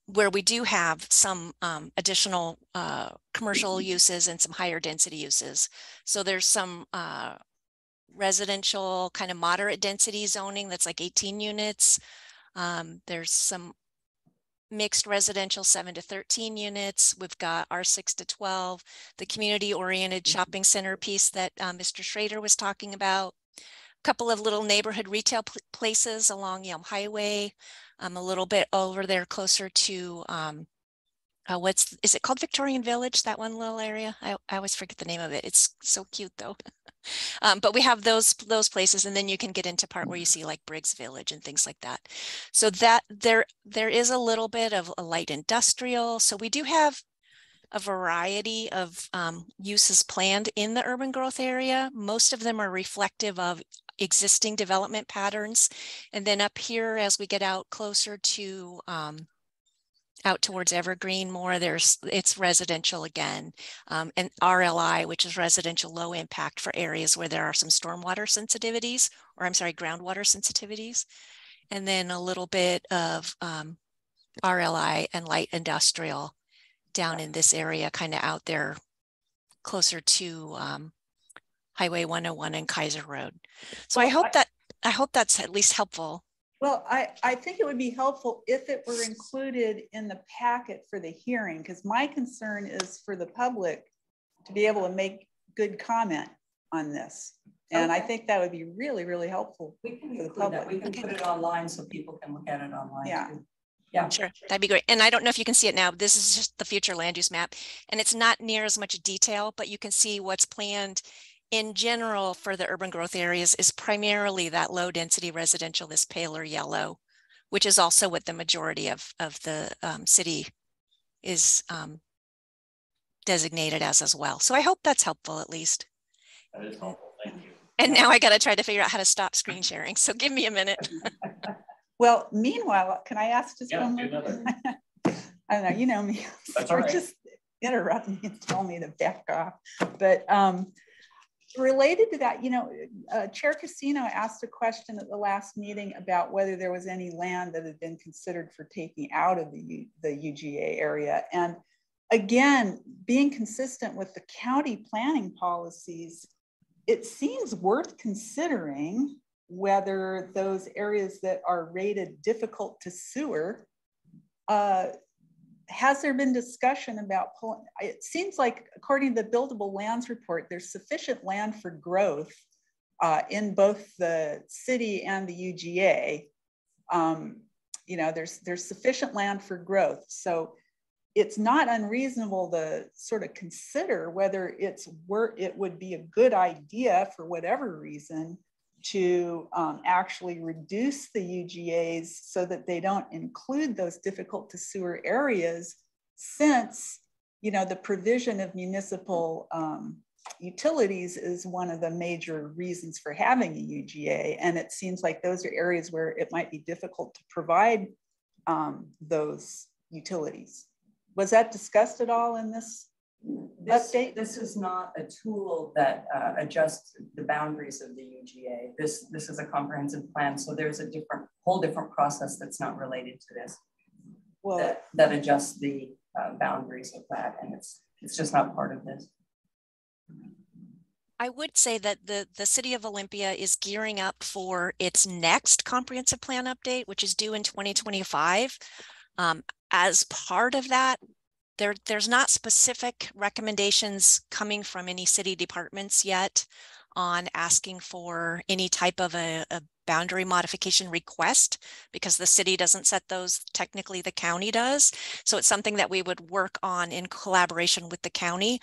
Speaker 15: where we do have some um, additional uh, commercial uses and some higher density uses. So there's some uh, residential kind of moderate density zoning that's like 18 units. Um, there's some mixed residential 7 to 13 units. We've got R6 to 12, the community oriented shopping center piece that uh, Mr. Schrader was talking about. Couple of little neighborhood retail places along Yelm Highway, um, a little bit over there closer to um, uh, what's is it called Victorian Village? That one little area. I, I always forget the name of it. It's so cute though. um, but we have those those places, and then you can get into part where you see like Briggs Village and things like that. So that there there is a little bit of a light industrial. So we do have a variety of um, uses planned in the urban growth area. Most of them are reflective of existing development patterns. And then up here, as we get out closer to um, out towards Evergreen more, there's it's residential again. Um, and RLI, which is residential low impact for areas where there are some stormwater sensitivities, or I'm sorry, groundwater sensitivities. And then a little bit of um, RLI and light industrial down in this area, kind of out there closer to um, Highway 101 and Kaiser Road. So well, I hope I, that I hope that's at least helpful.
Speaker 16: Well, I, I think it would be helpful if it were included in the packet for the hearing, because my concern is for the public to be able to make good comment on this. And okay. I think that would be really, really helpful
Speaker 5: we can for the public. That. We can okay. put it online so people can look at it online.
Speaker 16: Yeah.
Speaker 5: Too. Yeah,
Speaker 15: sure. That'd be great. And I don't know if you can see it now. This is just the future land use map, and it's not near as much detail, but you can see what's planned in general for the urban growth areas is primarily that low density residential, this paler yellow, which is also what the majority of, of the um, city is um, designated as as well. So I hope that's helpful at least.
Speaker 6: That is helpful. Thank you.
Speaker 15: And now I got to try to figure out how to stop screen sharing. So give me a minute.
Speaker 16: Well, meanwhile, can I ask just
Speaker 6: Yeah,
Speaker 16: one more? I don't know, you know me.
Speaker 6: That's all
Speaker 16: Or. Just interrupt me and tell me to back off. But um, related to that, you know, uh, Chair Casino asked a question at the last meeting about whether there was any land that had been considered for taking out of the, U- the UGA area. And again, being consistent with the county planning policies, it seems worth considering whether those areas that are rated difficult to sewer, uh, has there been discussion about pulling, it seems like according to the buildable lands report, there's sufficient land for growth uh, in both the city and the UGA. Um, you know, there's, there's sufficient land for growth. So it's not unreasonable to sort of consider whether it's where it would be a good idea for whatever reason to um, actually reduce the UGAs so that they don't include those difficult to sewer areas since you know the provision of municipal um, utilities is one of the major reasons for having a UGA and it seems like those are areas where it might be difficult to provide um, those utilities. Was that discussed at all in this
Speaker 5: This,
Speaker 16: update?
Speaker 5: this is not a tool that uh, adjusts the boundaries of the UGA. This, this is a comprehensive plan. So there's a different, whole different process that's not related to this.
Speaker 16: Well,
Speaker 5: that, that adjusts the uh, boundaries of that. And it's, it's just not part of this.
Speaker 15: I would say that the, the city of Olympia is gearing up for its next comprehensive plan update, which is due in 2025. Um, as part of that, there, there's not specific recommendations coming from any city departments yet on asking for any type of a, a boundary modification request because the city doesn't set those, technically the county does. So it's something that we would work on in collaboration with the county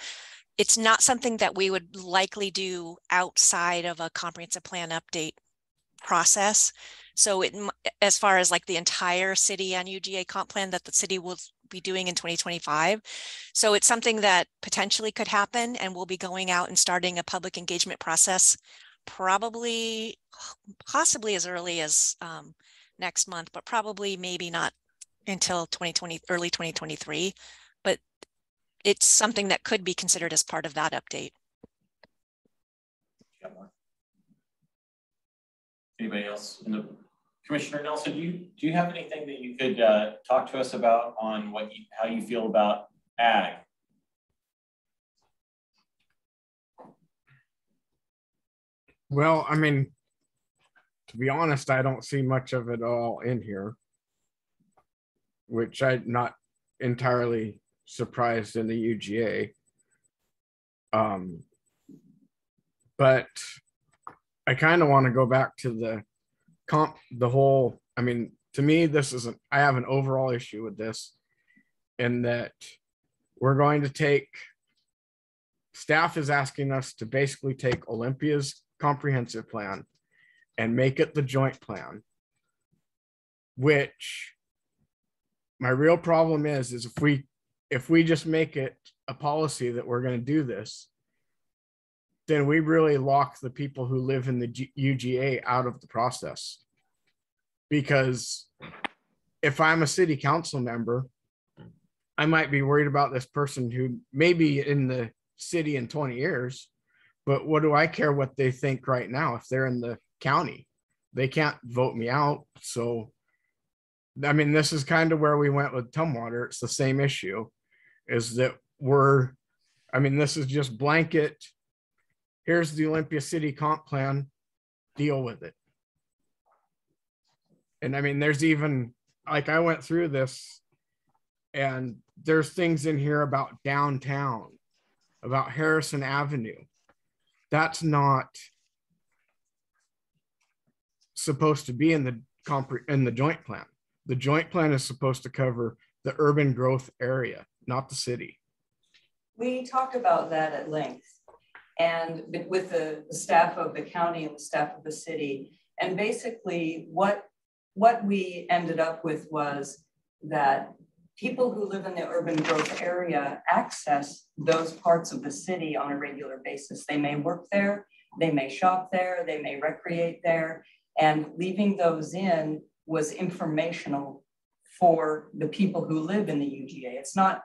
Speaker 15: it's not something that we would likely do outside of a comprehensive plan update process. So it, as far as like the entire city and UGA comp plan that the city will be doing in 2025. So it's something that potentially could happen and we'll be going out and starting a public engagement process probably, possibly as early as um, next month, but probably maybe not until 2020, early 2023. But it's something that could be considered as part of that update.
Speaker 6: Anybody else in the, Commissioner Nelson, do you, do you have anything that you could uh, talk to us about on what you, how you feel about ag?
Speaker 17: Well, I mean, to be honest, I don't see much of it all in here, which I'm not entirely surprised in the UGA. Um, but I kind of want to go back to the comp, the whole. I mean, to me, this isn't. I have an overall issue with this, in that we're going to take. Staff is asking us to basically take Olympia's comprehensive plan and make it the joint plan. Which my real problem is, is if we if we just make it a policy that we're going to do this, then we really lock the people who live in the G- UGA out of the process. Because if I'm a city council member, I might be worried about this person who may be in the city in 20 years, but what do I care what they think right now if they're in the county? They can't vote me out. So, I mean, this is kind of where we went with Tumwater. It's the same issue is that we're, I mean, this is just blanket. Here's the Olympia City comp plan, deal with it. And I mean, there's even, like, I went through this and there's things in here about downtown, about Harrison Avenue. That's not supposed to be in the compre in the joint plan. The joint plan is supposed to cover the urban growth area, not the city.
Speaker 5: We talked about that at length and with the, staff of the county and the staff of the city. And basically what, what we ended up with was that people who live in the urban growth area access those parts of the city on a regular basis. They may work there, they may shop there, they may recreate there, and leaving those in was informational for the people who live in the UGA. It's not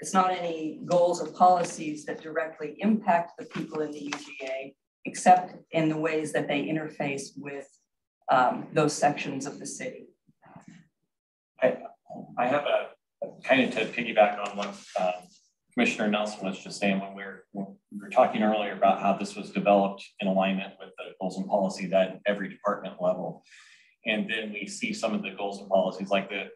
Speaker 5: it's not any goals or policies that directly impact the people in the UGA, except in the ways that they interface with um, those sections of the city.
Speaker 6: I, I have a, kind of to piggyback on what um, Commissioner Nelson was just saying when we, were, when we were talking earlier about how this was developed in alignment with the goals and policies at every department level. And then we see some of the goals and policies like the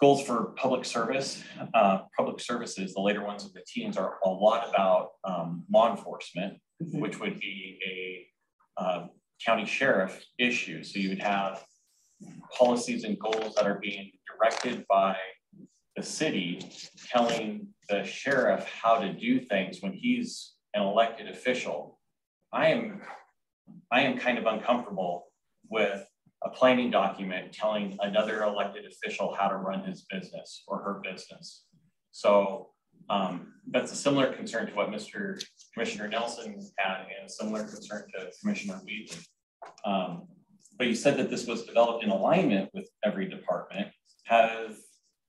Speaker 6: goals for public service, uh, public services, the later ones of the teams are a lot about um, law enforcement, mm -hmm. which would be a uh, county sheriff issue. So you would have policies and goals that are being directed by the city telling the sheriff how to do things when he's an elected official. I am I am kind of uncomfortable with a planning document telling another elected official how to run his business or her business. So um, that's a similar concern to what Mr. Commissioner Nelson had and a similar concern to Commissioner Wheatley. Um, but you said that this was developed in alignment with every department. Have,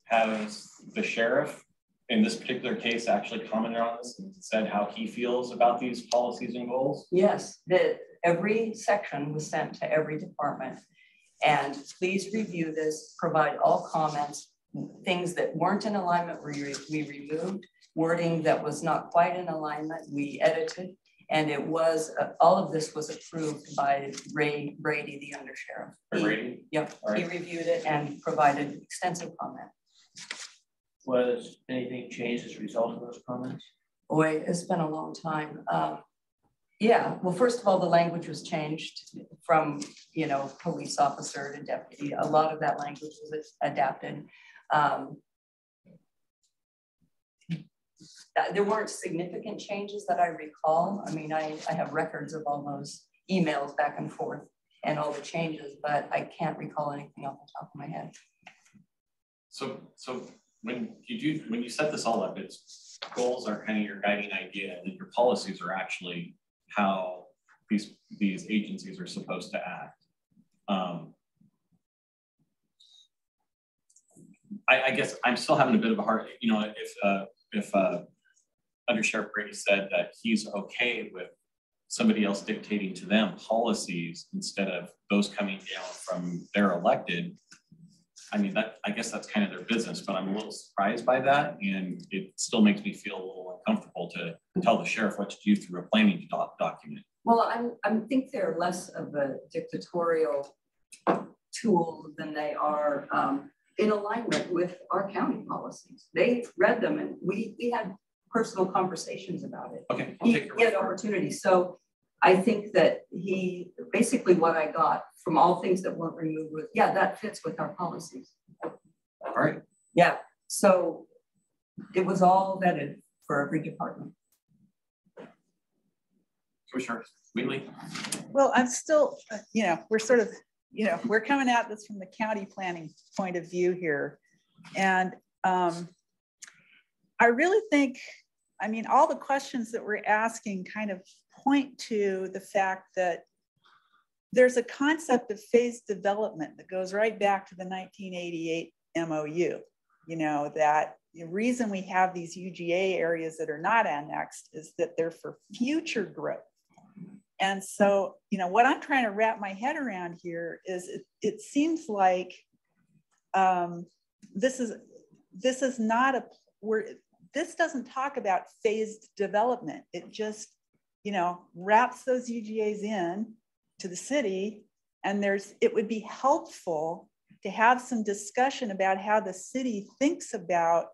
Speaker 6: has the sheriff in this particular case actually commented on this and said how he feels about these policies and goals?
Speaker 5: Yes, that every section was sent to every department and please review this, provide all comments, things that weren't in alignment, we, we removed, wording that was not quite in alignment, we edited, and it was, uh, all of this was approved by Ray Brady, the undersheriff.
Speaker 6: He, Brady?
Speaker 5: Yep, he reviewed it and provided extensive comment.
Speaker 8: Was anything changed as a result of those comments?
Speaker 5: Boy, it's been a long time. Um, yeah, well, first of all, the language was changed from, you know, police officer to deputy. A lot of that language was adapted. Um, there weren't significant changes that I recall. I mean, I, I have records of all those emails back and forth and all the changes, but I can't recall anything off the top of my head.
Speaker 6: So, so when you do, when you set this all up, it's goals are kind of your guiding idea, and your policies are actually how these these agencies are supposed to act. Um, I, I, guess I'm still having a bit of a hard, you know, if uh, if uh, Under Sheriff Brady said that he's okay with somebody else dictating to them policies instead of those coming down from their elected, I mean, that I guess that's kind of their business, but I'm a little surprised by that. And it still makes me feel a little uncomfortable to tell the sheriff what to do through a planning doc document.
Speaker 5: Well, I'm, I think they're less of a dictatorial tool than they are um, in alignment with our county policies. They read them and we, we had personal conversations about it.
Speaker 6: Okay,
Speaker 5: I'll he, he had opportunities. So I think that he basically what I got from all things that weren't removed was, yeah, that fits with our policies.
Speaker 6: All right.
Speaker 5: Yeah. So it was all vetted for every department.
Speaker 6: Commissioner Wheatley.
Speaker 16: Well, I'm still, uh, you know, we're sort of, you know, we're coming at this from the county planning point of view here. And um, I really think, I mean, all the questions that we're asking kind of point to the fact that there's a concept of phased development that goes right back to the 1988 MOU. You know, that the reason we have these UGA areas that are not annexed is that they're for future growth. And so, you know, what I'm trying to wrap my head around here is it, it seems like um, this is this is not a where this doesn't talk about phased development. It just, you know, wraps those UGAs in to the city and there's it would be helpful to have some discussion about how the city thinks about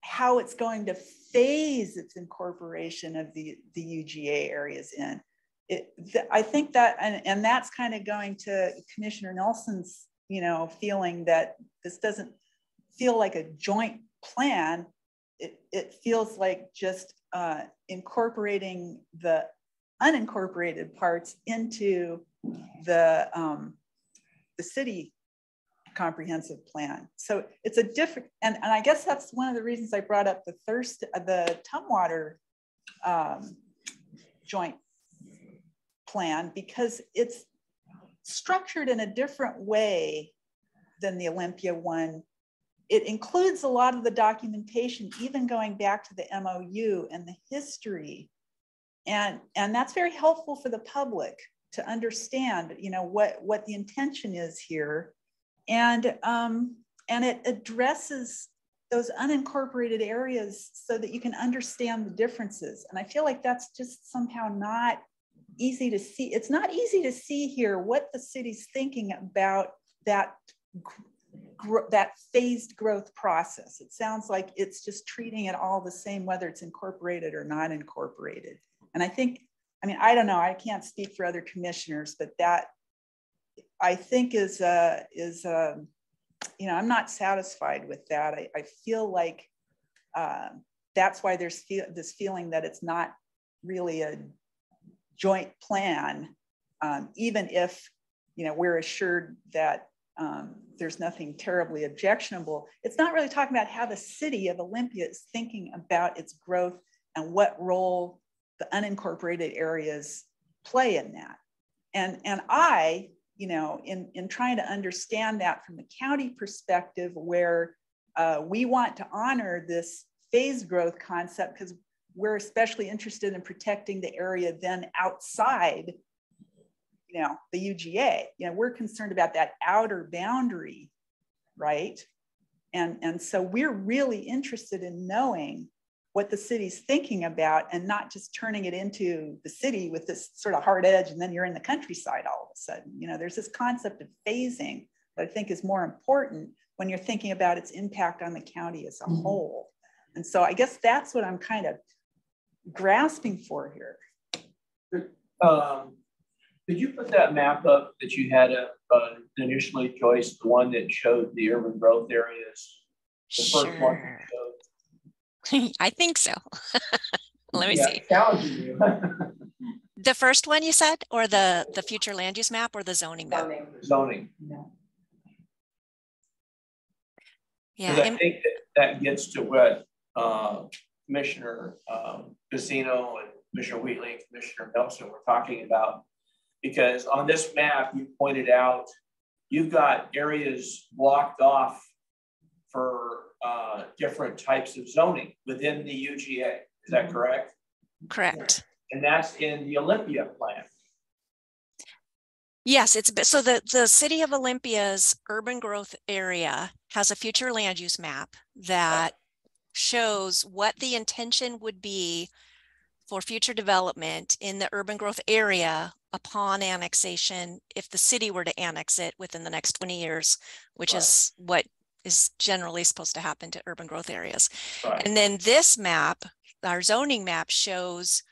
Speaker 16: how it's going to phase its incorporation of the, the UGA areas in. It, I think that, and, and that's kind of going to Commissioner Nelson's, you know, feeling that this doesn't feel like a joint plan. It, it feels like just uh, incorporating the unincorporated parts into the, um, the city comprehensive plan. So it's a different, and, and I guess that's one of the reasons I brought up the thirst, the Tumwater um, joint plan because it's structured in a different way than the Olympia one. It includes a lot of the documentation, even going back to the MOU and the history. And, and that's very helpful for the public to understand, you know, what, what the intention is here. And, um, and it addresses those unincorporated areas so that you can understand the differences. And I feel like that's just somehow not easy to see. It's not easy to see here what the city's thinking about that that phased growth process. It sounds like it's just treating it all the same, whether it's incorporated or not incorporated. And I think, I mean, I don't know, I can't speak for other commissioners, but that I think is, uh, is uh, you know, I'm not satisfied with that. I, I feel like uh, that's why there's feel, this feeling that it's not really a joint plan, um, even if, you know, we're assured that um, there's nothing terribly objectionable. It's not really talking about how the city of Olympia is thinking about its growth and what role the unincorporated areas play in that. And, and I, you know, in, in trying to understand that from the county perspective, where uh, we want to honor this phase growth concept because we're especially interested in protecting the area then outside you know, the UGA. You know, we're concerned about that outer boundary, right? And, and so we're really interested in knowing what the city's thinking about and not just turning it into the city with this sort of hard edge and then you're in the countryside all of a sudden. You know, there's this concept of phasing that I think is more important when you're thinking about its impact on the county as a mm-hmm. whole. And so I guess that's what I'm kind of grasping for here.
Speaker 8: Um, could you put that map up that you had up uh, initially, Joyce, the one that showed the urban growth areas? The
Speaker 15: sure. first one I think so. Let me yeah, see. the first one you said, or the the future land use map, or the zoning map?
Speaker 8: Zoning.
Speaker 15: Yeah.
Speaker 8: I think that, that gets to what uh, Commissioner um, Casino and Commissioner Wheatley and Commissioner Nelson were talking about because on this map, you pointed out you've got areas blocked off for uh, different types of zoning within the UGA. Is that correct?
Speaker 15: Correct.
Speaker 8: And that's in the Olympia plan.
Speaker 15: Yes, it's so the the city of Olympia's urban growth area has a future land use map that shows what the intention would be for future development in the urban growth area upon annexation if the city were to annex it within the next 20 years, which right. is what is generally supposed to happen to urban growth areas. Right. And then this map, our zoning map shows,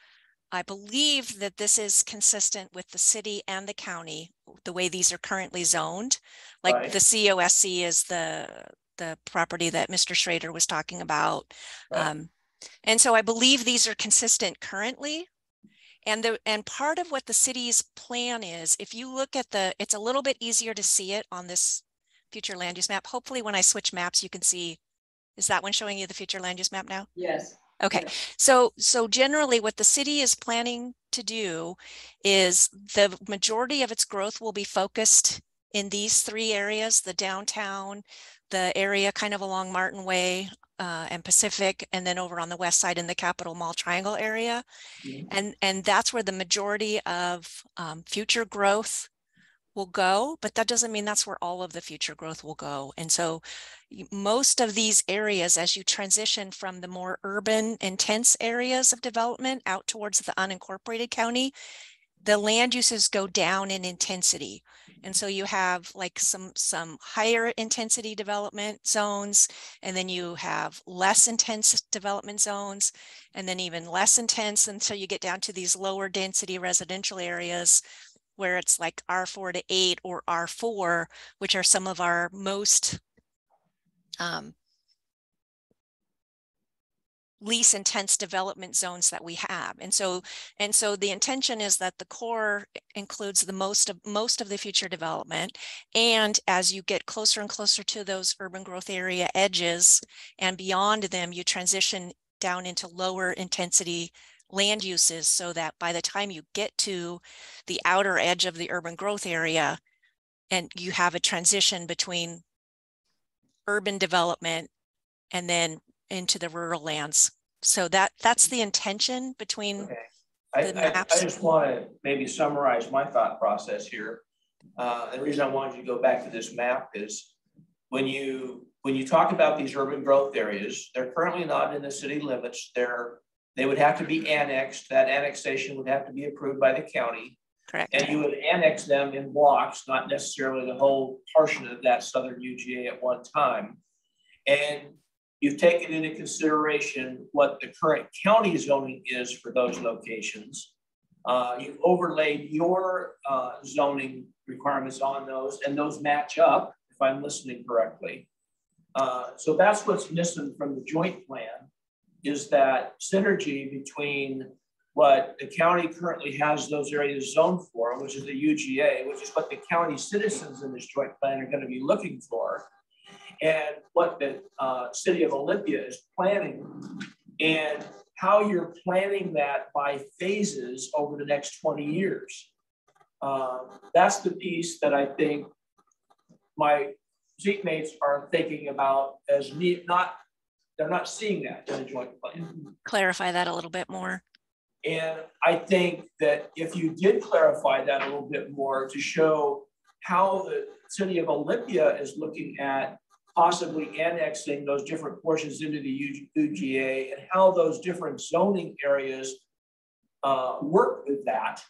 Speaker 15: I believe that this is consistent with the city and the county, the way these are currently zoned. Like right. the COSC is the the property that Mr. Schrader was talking about. Um, and so I believe these are consistent currently and the and part of what the city's plan is, if you look at the, it's a little bit easier to see it on this future land use map. Hopefully when I switch maps, you can see, is that one showing you the future land use map now?
Speaker 5: Yes.
Speaker 15: Okay, so so generally what the city is planning to do is the majority of its growth will be focused in these three areas, the downtown, the area kind of along Martin Way uh, and Pacific, and then over on the west side in the Capitol Mall Triangle area. Mm-hmm. And, and that's where the majority of um, future growth will go, but that doesn't mean that's where all of the future growth will go. And so most of these areas, as you transition from the more urban intense areas of development out towards the unincorporated county, the land uses go down in intensity. And so you have like some some higher intensity development zones, and then you have less intense development zones, and then even less intense until you get down to these lower density residential areas where it's like R4 to 8 or R4, which are some of our most um, least intense development zones that we have. And so, and so the intention is that the core includes the most of most of the future development. And as you get closer and closer to those urban growth area edges and beyond them, you transition down into lower intensity land uses so that by the time you get to the outer edge of the urban growth area and you have a transition between urban development and then into the rural lands. So that that's the intention between
Speaker 8: okay. I, I, I, just want to maybe summarize my thought process here. Uh, the reason I wanted you to go back to this map is when you when you talk about these urban growth areas, they're currently not in the city limits. They're they would have to be annexed. That annexation would have to be approved by the county.
Speaker 15: Correct.
Speaker 8: And you would annex them in blocks, not necessarily the whole portion of that southern UGA at one time. And you've taken into consideration what the current county zoning is for those locations. Uh, you've overlaid your uh, zoning requirements on those, and those match up, if I'm listening correctly. Uh, so that's what's missing from the joint plan is that synergy between what the county currently has those areas zoned for, which is the UGA, which is what the county citizens in this joint plan are going to be looking for, and what the uh, city of Olympia is planning, and how you're planning that by phases over the next 20 years. Uh, that's the piece that I think my seatmates are thinking about as me not they're not seeing that in the joint plan.
Speaker 15: Clarify that a little bit more.
Speaker 8: And I think that if you did clarify that a little bit more to show how the city of Olympia is looking at possibly annexing those different portions into the UGA and how those different zoning areas uh, work with that,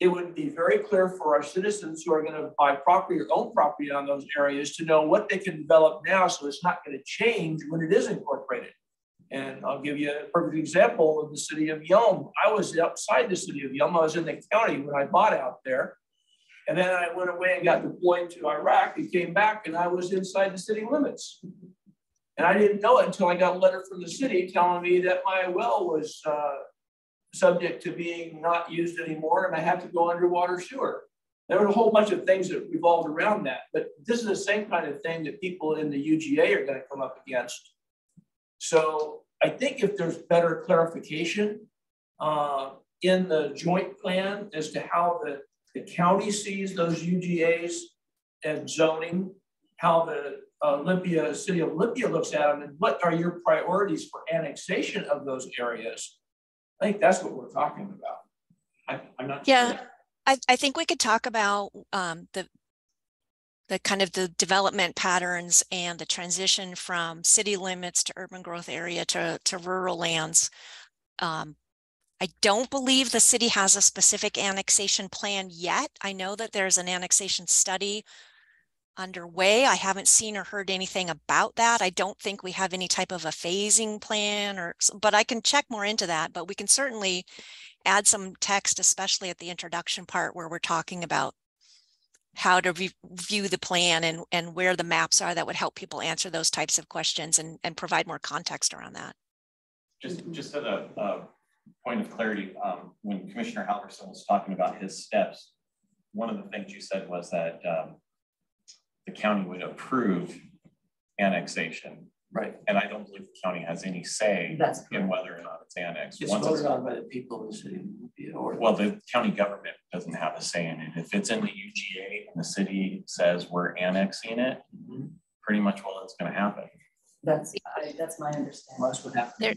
Speaker 8: it would be very clear for our citizens who are going to buy property or own property on those areas to know what they can develop now so it's not going to change when it is incorporated. And I'll give you a perfect example of the city of Yelm. I was outside the city of Yelm. I was in the county when I bought out there. And then I went away and got deployed to Iraq and came back and I was inside the city limits. And I didn't know it until I got a letter from the city telling me that my well was uh, subject to being not used anymore and I have to go underwater sewer. There were a whole bunch of things that revolved around that. But this is the same kind of thing that people in the UGA are going to come up against. So I think if there's better clarification uh, in the joint plan as to how the, the county sees those UGAs and zoning, how the Olympia, city of Olympia looks at them, and what are your priorities for annexation of those areas? I think that's what we're talking about. I, am not
Speaker 15: yeah. Sure. I, I think we could talk about um, the the kind of the development patterns and the transition from city limits to urban growth area to, to rural lands. Um, I don't believe the city has a specific annexation plan yet. I know that there's an annexation study underway. I haven't seen or heard anything about that. I don't think we have any type of a phasing plan or, but I can check more into that, but we can certainly add some text, especially at the introduction part where we're talking about how to view the plan and, and where the maps are that would help people answer those types of questions and, and provide more context around that.
Speaker 6: Just, just as a, a point of clarity, um, when Commissioner Halverson was talking about his steps, one of the things you said was that um, the county would approve annexation.
Speaker 8: Right.
Speaker 6: And I don't believe the county has any say
Speaker 8: That's
Speaker 6: in whether or not it's annexed.
Speaker 8: It's
Speaker 6: Once
Speaker 8: voted on by the people of the city. Or
Speaker 6: well, the county government doesn't have a say in it. If it's in the UGA and the city says we're annexing it, mm -hmm. pretty much what is going to happen.
Speaker 5: That's I, that's my understanding.
Speaker 8: Well, that's what happened.
Speaker 15: There,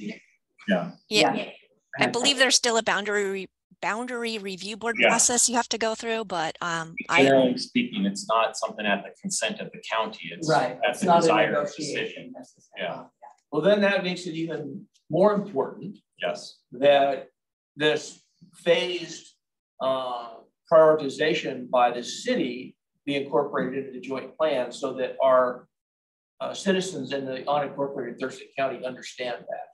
Speaker 6: yeah.
Speaker 15: yeah. yeah. I believe there's still a boundary boundary review board yeah. process you have to go through, but um,
Speaker 6: generally I, speaking, it's not something at the consent of the county. It's
Speaker 5: right.
Speaker 6: at
Speaker 5: it's
Speaker 6: the
Speaker 5: not
Speaker 6: desired decision.
Speaker 8: Yeah. Well, then that makes it even more important.
Speaker 6: Yes.
Speaker 8: That this phased uh, prioritization by the city be incorporated into the joint plan so that our uh, citizens in the unincorporated Thurston County understand that.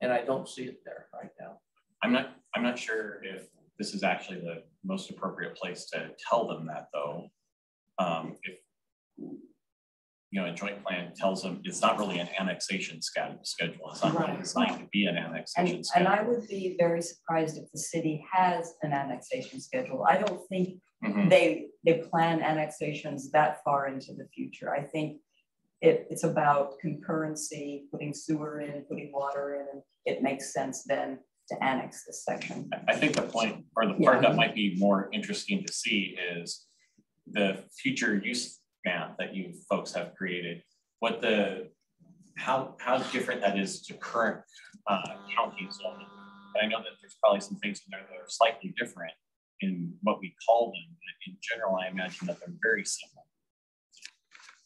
Speaker 8: And I don't see it there right now.
Speaker 6: I'm not I'm not sure if this is actually the most appropriate place to tell them that though. Um, if you know, a joint plan tells them it's not really an annexation schedule. Schedule. It's not really
Speaker 5: Right.
Speaker 6: designed to be an annexation
Speaker 5: And,
Speaker 6: schedule.
Speaker 5: and I would be very surprised if the city has an annexation schedule. I don't think
Speaker 6: Mhm.
Speaker 5: they, they plan annexations that far into the future. I think it, it's about concurrency, putting sewer in, putting water in, and it makes sense then to annex this section.
Speaker 6: I think the point or the part
Speaker 5: Yeah.
Speaker 6: that might be more interesting to see is the future use map that you folks have created. What the how how different that is to current uh, county zoning. And I know that there's probably some things in there that are slightly different in what we call them. But in general, I imagine that they're very similar.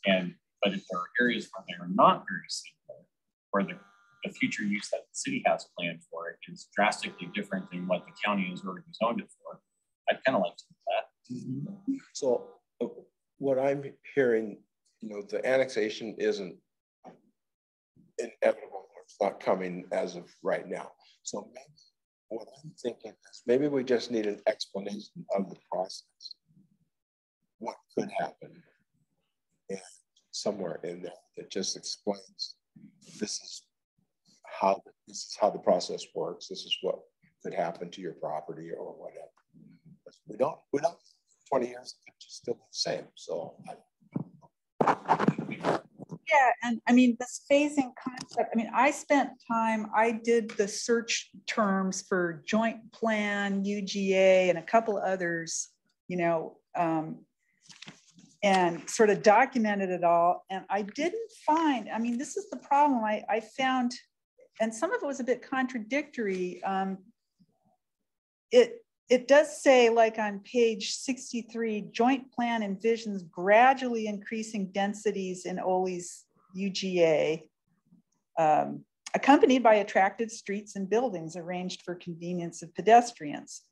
Speaker 6: And but if there are areas where they are not very similar, where the the future use that the city has planned for it is drastically different than what the county has already zoned it for. I'd kind of like to do that.
Speaker 7: So uh, what I'm hearing, you know, the annexation isn't inevitable. or It's not coming as of right now. So maybe what I'm thinking is maybe we just need an explanation of the process. What could happen? And somewhere in there that just explains this is how this is how the process works. This is what could happen to your property or whatever. But we don't, we don't, 20 years, it's still the same. So
Speaker 16: Yeah, and I mean, this phasing concept, I mean, I spent time, I did the search terms for joint plan, UGA, and a couple others, you know, um, and sort of documented it all. And I didn't find, I mean, this is the problem I, I found, and some of it was a bit contradictory. Um, it, it does say like on page 63, joint plan envisions gradually increasing densities in Ole's UGA, um, accompanied by attractive streets and buildings arranged for convenience of pedestrians.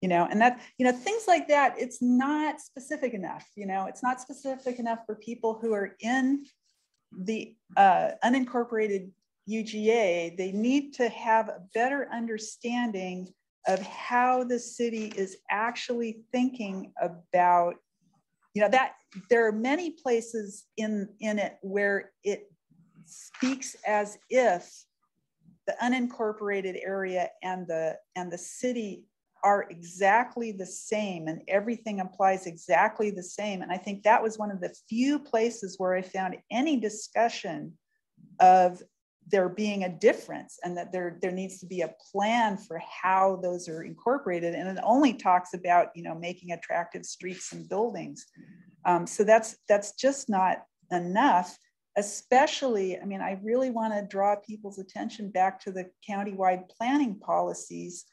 Speaker 16: You know, and that, you know, things like that, it's not specific enough, you know, it's not specific enough for people who are in the uh, unincorporated UGA. They need to have a better understanding of how the city is actually thinking about you know that there are many places in in it where it speaks as if the unincorporated area and the and the city are exactly the same and everything applies exactly the same and i think that was one of the few places where i found any discussion of there being a difference and that there, there needs to be a plan for how those are incorporated. And it only talks about, you know, making attractive streets and buildings. Um, so that's, that's just not enough, especially, I mean, I really want to draw people's attention back to the countywide planning policies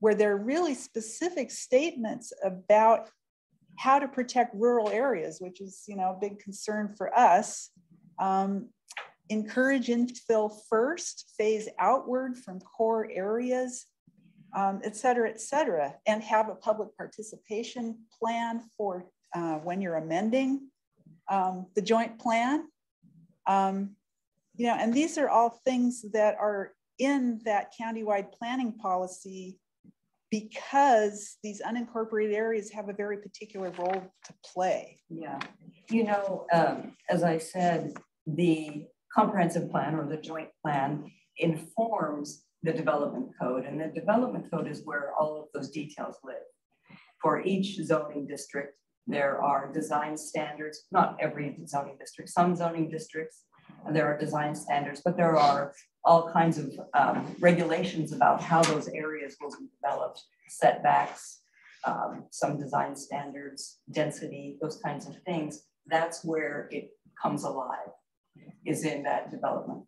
Speaker 16: where there are really specific statements about how to protect rural areas, which is, you know, a big concern for us. Um, encourage infill first, phase outward from core areas, um, et cetera, et cetera, and have a public participation plan for uh, when you're amending um, the joint plan. Um, you know, and these are all things that are in that countywide planning policy because these unincorporated areas have a very particular role to play.
Speaker 5: Yeah, you know, um, as I said, the comprehensive plan or the joint plan informs the development code and the development code is where all of those details live. For each zoning district, there are design standards, not every zoning district, some zoning districts, there are design standards, but there are all kinds of um, regulations about how those areas will be developed, setbacks, um, some design standards, density, those kinds of things. That's where it comes alive, is in that development.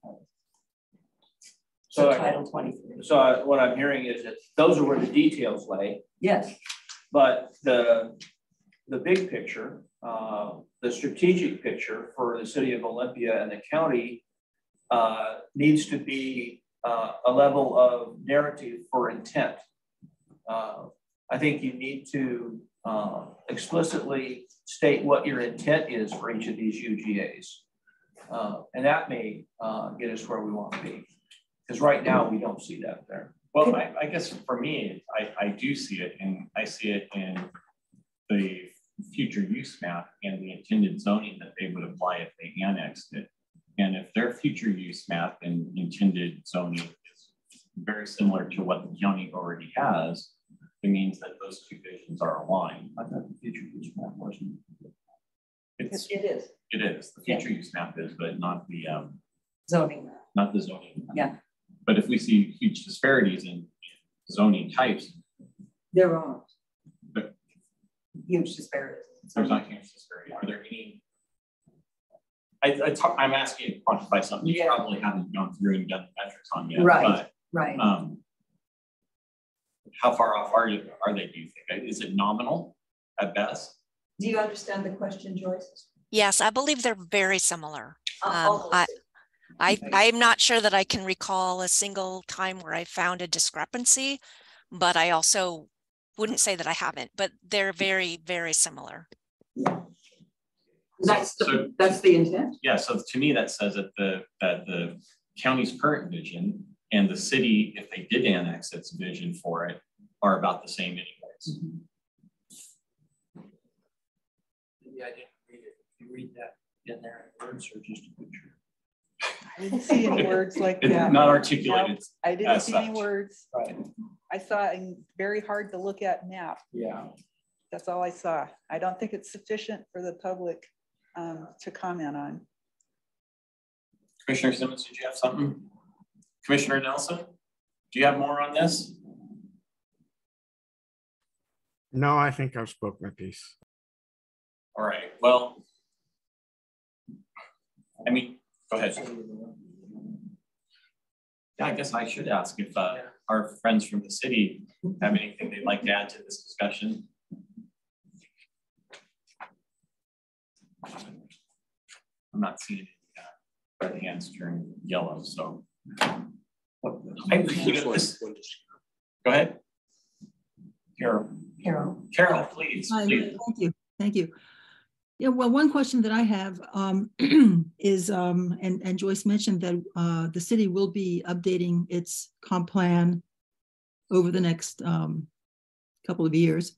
Speaker 8: So I-
Speaker 5: Title 23.
Speaker 8: So I- what I'm hearing is that those are where the details lay.
Speaker 5: Yes.
Speaker 8: But the, the big picture, uh, the strategic picture for the city of Olympia and the county uh, needs to be uh, a level of narrative for intent. Uh, I think you need to uh, explicitly state what your intent is for each of these UGAs. Uh, and that may uh, get us where we want to be. Because right now we don't see that there.
Speaker 6: Well, I, I guess for me, I, I do see it and I see it in the future use map and the intended zoning that they would apply if they annexed it. And if their future use map and intended zoning is very similar to what the county already has, it means that those two visions are aligned. I thought the future use map wasn't. It's,
Speaker 5: It is
Speaker 6: it is, the future use map is, but not the, um,
Speaker 5: zoning.
Speaker 6: not the zoning.
Speaker 5: Yeah.
Speaker 6: But if we see huge disparities in zoning types,
Speaker 5: There are
Speaker 6: But-
Speaker 5: huge disparities.
Speaker 6: there's not huge disparity. Are there any? I, I talk, I'm asking you to quantify something you probably haven't gone through and done the metrics on yet.
Speaker 5: Right,
Speaker 6: but,
Speaker 5: right.
Speaker 6: Um, how far off are you, are they, do you think? Is it nominal at best?
Speaker 5: Do you understand the question, Joyce?
Speaker 15: Yes, I believe they're very similar.
Speaker 5: Uh,
Speaker 15: Um. I, I, I'm not sure that I can recall a single time where I found a discrepancy, but I also wouldn't say that I haven't, but they're very, very similar.
Speaker 5: That's
Speaker 6: So-
Speaker 5: that's the intent.
Speaker 6: Yeah, so to me, that says that the, that the county's current vision and the city, if they did annex its vision for it, are about the same anyways. Mm-hmm.
Speaker 8: Maybe I didn't read it. You read that in there in words or just a picture?
Speaker 16: I didn't see any words like
Speaker 6: It's
Speaker 16: that.
Speaker 6: not articulated
Speaker 16: Nope, I didn't
Speaker 6: as
Speaker 16: see any words.
Speaker 8: Right.
Speaker 16: I saw a very hard to look at map.
Speaker 8: Yeah.
Speaker 16: That's all I saw. I don't think it's sufficient for the public um, to comment on.
Speaker 6: Commissioner Simmons, did you have something? Commissioner Nelson, do you have more on this?
Speaker 17: No, I think I've spoke my piece.
Speaker 6: All right, well. I mean, go ahead. Yeah, I guess I should ask if uh, our friends from the city have anything they'd like to add to this discussion. I'm not seeing any uh, hands turn yellow, so. I- you know, this- Go ahead. Carol.
Speaker 5: Carol.
Speaker 6: Carol, please,
Speaker 10: Hi,
Speaker 6: please.
Speaker 10: Thank you, thank you. Yeah, well, one question that I have um, is, um, and, and Joyce mentioned that uh, the city will be updating its comp plan over the next um, couple of years.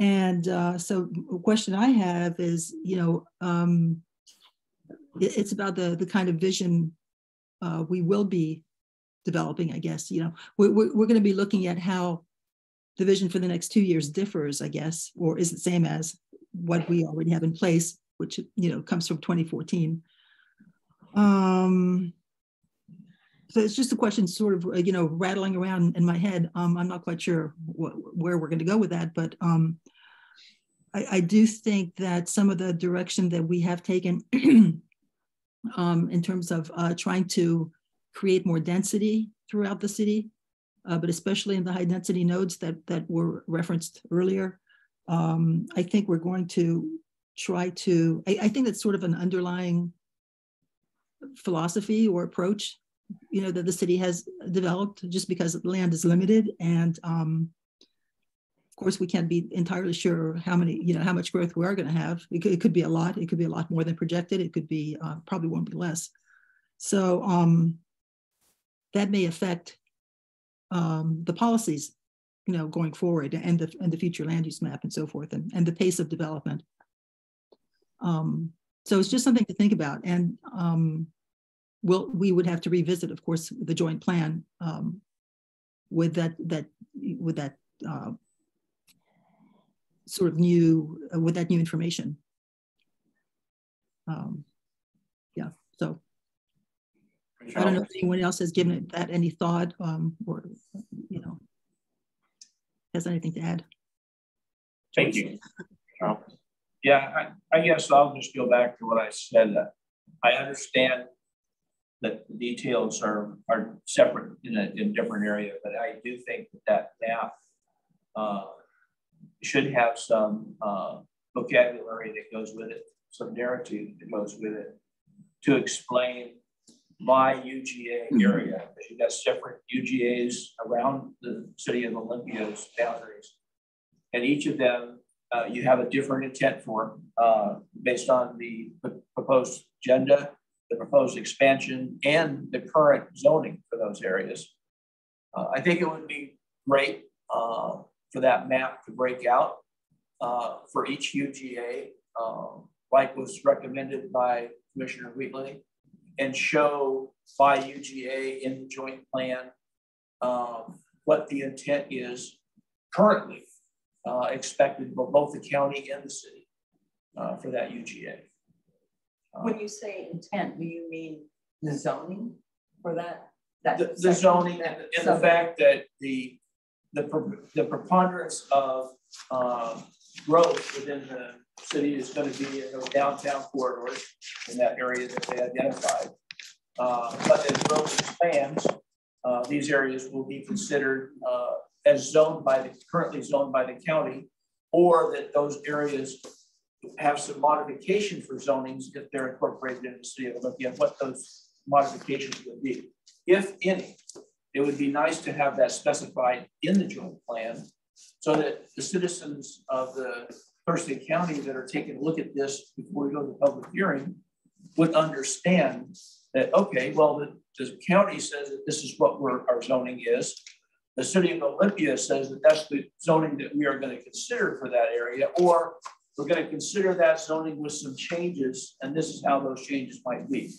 Speaker 10: And uh, so a question I have is, you know, um, it- it's about the, the kind of vision uh, we will be developing, I guess, you know, we're, we're, we're going to be looking at how the vision for the next two years differs, I guess, or is the same as what we already have in place, which, you know, comes from 2014. Um, so it's just a question sort of, you know, rattling around in my head. Um, I'm not quite sure wh- where we're going to go with that, but um, I, I do think that some of the direction that we have taken um, in terms of uh, trying to create more density throughout the city, uh, but especially in the high density nodes that, that were referenced earlier, um, I think we're going to try to, I, I think that's sort of an underlying philosophy or approach, you know, that the city has developed just because the land is limited. And um, of course, we can't be entirely sure how many, you know, how much growth we are going to have. It could, it could be a lot. It could be a lot more than projected. It could be, uh, probably won't be less. So um, that may affect um, the policies, you know, going forward and the, and the future land use map and so forth and, and the pace of development. Um, so it's just something to think about. And um, we'll, we would have to revisit, of course, the joint plan um, with that, that, with that uh, sort of new, uh, with that new information. Um, yeah, so I don't know if anyone else has given it that any thought um, or, you know, has anything to add.
Speaker 6: Thank you.
Speaker 8: Yeah, I, I guess I'll just go back to what I said. I understand that the details are, are separate in a, in a different area, but I do think that that map uh, should have some uh, vocabulary that goes with it, some narrative that goes with it to explain my UGA area. Because you've got separate UGAs around the city of Olympia's boundaries. And each of them, uh, you have a different intent for uh, based on the, proposed agenda, the proposed expansion, and the current zoning for those areas. Uh, I think it would be great uh, for that map to break out uh, for each UGA, um, like was recommended by Commissioner Wheatley, and show by UGA in the joint plan um, what the intent is currently uh, expected by both the county and the city uh, for that UGA.
Speaker 5: When you say intent, do you mean the zoning for that? that
Speaker 8: The, the zoning
Speaker 5: that
Speaker 8: and, and the fact that the, the, the preponderance of um, growth within the city is going to be in those downtown corridors in that area that they identified. Uh, But as growth expands, uh, these areas will be considered uh, as zoned by the, currently zoned by the county, or that those areas have some modification for zonings if they're incorporated into the city of Olympia, what those modifications would be. If any, it would be nice to have that specified in the joint plan so that the citizens of the Thurston County that are taking a look at this before we go to the public hearing would understand that, okay, well, the, the county says that this is what our zoning is. The city of Olympia says that that's the zoning that we are going to consider for that area, or we're going to consider that zoning with some changes, and this is how those changes might be.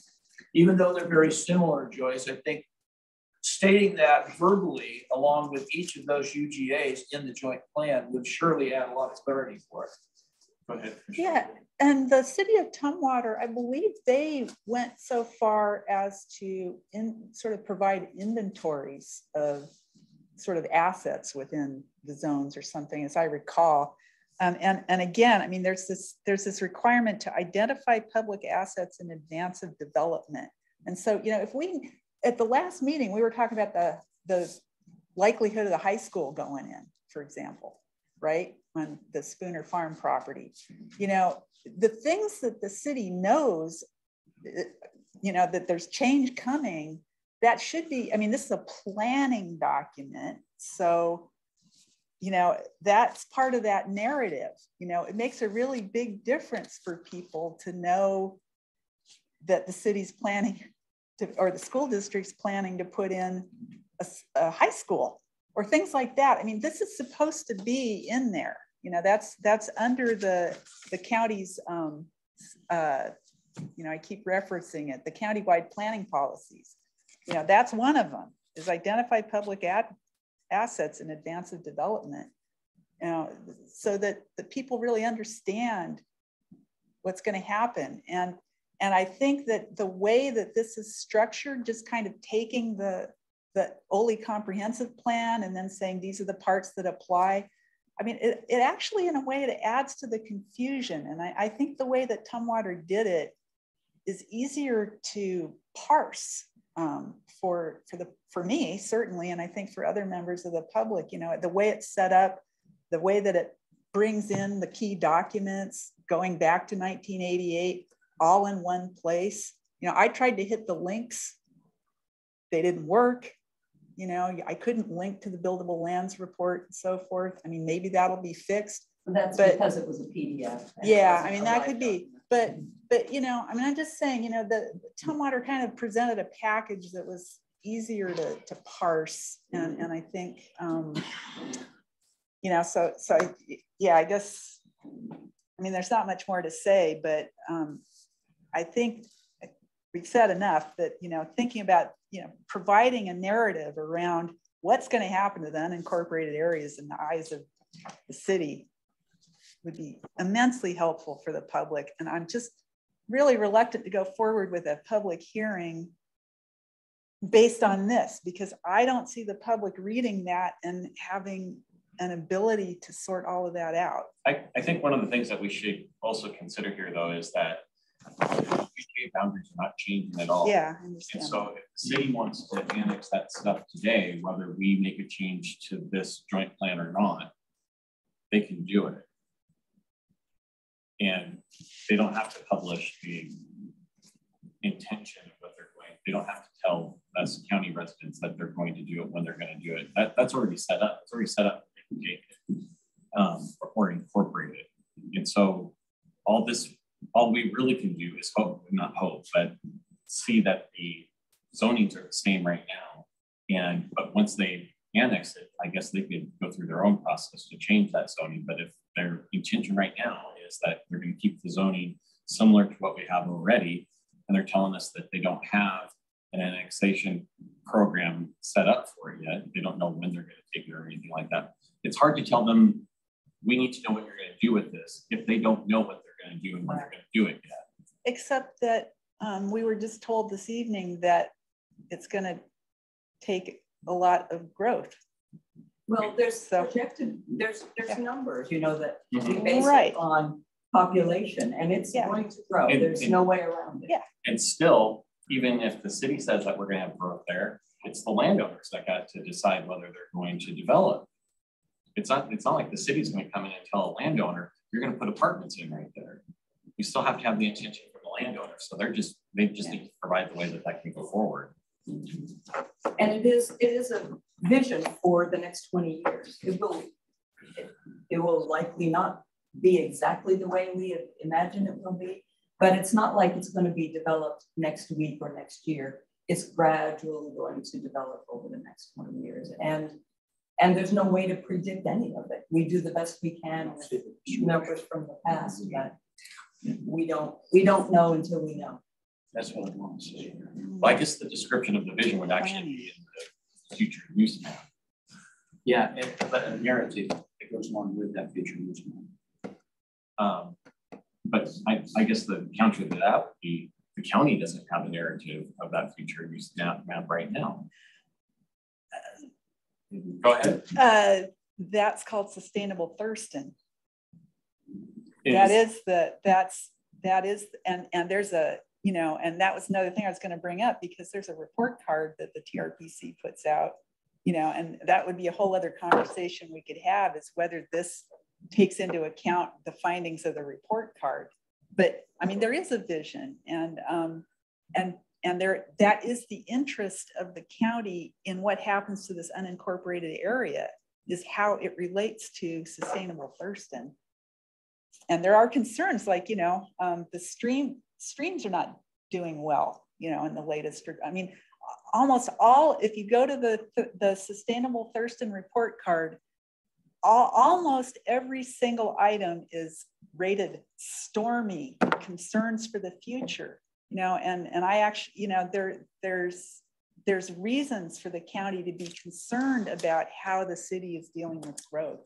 Speaker 8: Even though they're very similar, Joyce, I think stating that verbally along with each of those UGAs in the joint plan would surely add a lot of clarity for it. Go ahead.
Speaker 16: Yeah, and the city of Tumwater, I believe they went so far as to in sort of provide inventories of sort of assets within the zones or something, as I recall. Um, and, and again, I mean, there's this, there's this requirement to identify public assets in advance of development. And so, you know, if we, at the last meeting, we were talking about the, the likelihood of the high school going in, for example, right? On the Spooner Farm property. You know, the things that the city knows, eh, you know, that there's change coming, that should be, I mean, this is a planning document. So, you know, that's part of that narrative. You know, it makes a really big difference for people to know that the city's planning to, or the school district's planning to put in a high school or things like that. I mean, this is supposed to be in there. You know, that's that's under the the county's. Um, uh, you know, I keep referencing it. The countywide planning policies. You know, that's one of them. Is identify public ad, assets in advance of development. You know, so that the people really understand what's going to happen. And and I think that the way that this is structured, just kind of taking the the OLI comprehensive plan and then saying these are the parts that apply. I mean, it, it actually, in a way, it adds to the confusion. And I, I think the way that Tumwater did it is easier to parse um, for for the for me certainly, and I think for other members of the public. You know, the way it's set up, the way that it brings in the key documents going back to 1988, all in one place. You know, I tried to hit the links, they didn't work. You know, I couldn't link to the buildable lands report and so forth. I mean, maybe that'll be fixed.
Speaker 5: That's
Speaker 16: but-
Speaker 5: because it was a PDF.
Speaker 16: yeah, I mean, that could be, but, but, you know, I mean, I'm just saying, you know, the Tumwater kind of presented a package that was easier to, to parse. And, and I think, um, you know, so, so, I- yeah, I guess, I mean, there's not much more to say, but, um, I think we've said enough that, you know, thinking about, you know, providing a narrative around what's going to happen to the unincorporated areas in the eyes of the city would be immensely helpful for the public. And I'm just really reluctant to go forward with a public hearing based on this because I don't see the public reading that and having an ability to sort all of that out.
Speaker 6: I, I think one of the things that we should also consider here though is that UGA boundaries are not changing at all.
Speaker 16: Yeah, I
Speaker 6: And so if the city wants to annex that stuff today, whether we make a change to this joint plan or not, they can do it. And they don't have to publish the intention of what they're going, they don't have to tell us county residents that they're going to do it when they're gonna do it. That, that's already set up, it's already set up. They can take it, Um, or incorporate it. And so all this, all we really can do is hope, not hope, but see that the zonings are the same right now. And, but once they annex it, I guess they could go through their own process to change that zoning. But if their intention right now is that they're going to keep the zoning similar to what we have already. And they're telling us that they don't have an annexation program set up for it yet. They don't know when they're going to take it or anything like that. It's hard to tell them, we need to know what you're going to do with this if they don't know what they're going to do and when they're going to do it yet.
Speaker 16: Except that um, we were just told this evening that it's going to take a lot of growth.
Speaker 5: Well, there's
Speaker 16: So-
Speaker 5: projected, there's, there's numbers, you know, that we
Speaker 6: Mhm.
Speaker 5: base
Speaker 16: Right.
Speaker 5: on population and it's
Speaker 16: Yeah.
Speaker 5: going to grow.
Speaker 6: And-
Speaker 5: There's
Speaker 6: and-
Speaker 5: no way around it.
Speaker 16: Yeah.
Speaker 6: And still, even if the city says that we're going to have growth there, it's the landowners that got to decide whether they're going to develop. It's not, it's not like the city's going to come in and tell a landowner, you're going to put apartments in right there. You still have to have the intention from the landowner. So they're just, they just need to provide the way that that can go forward.
Speaker 5: And it is, it is a vision for the next twenty years. It will, it- it will likely not be exactly the way we imagine it will be, but it's not like it's gonna be developed next week or next year. It's gradually going to develop over the next twenty years. And, and there's no way to predict any of it. We do the best we can with numbers from the past, but we don't, we don't know until we know.
Speaker 6: That's what I want to see. Well, I guess the description of the vision would actually be in the future use map.
Speaker 18: Yeah, and, but a narrative that goes along with that future use map.
Speaker 6: Um, but I, I guess the counter to that would be the county doesn't have a narrative of that future use map, map right now. Go ahead.
Speaker 16: Uh, that's called sustainable Thurston. That is the, that's, that is, and, and there's a, you know, and that was another thing I was going to bring up because there's a report card that the TRPC puts out, you know, and that would be a whole other conversation we could have is whether this takes into account the findings of the report card. But I mean, there is a vision and, um, and, and there, that is the interest of the county in what happens to this unincorporated area is how it relates to sustainable Thurston. And there are concerns like, you know, um, the stream streams are not doing well, you know, in the latest, I mean, almost all, if you go to the, the Sustainable Thurston report card, all, almost every single item is rated stormy, concerns for the future, you know, and, and I actually, you know, there, there's, there's reasons for the county to be concerned about how the city is dealing with growth.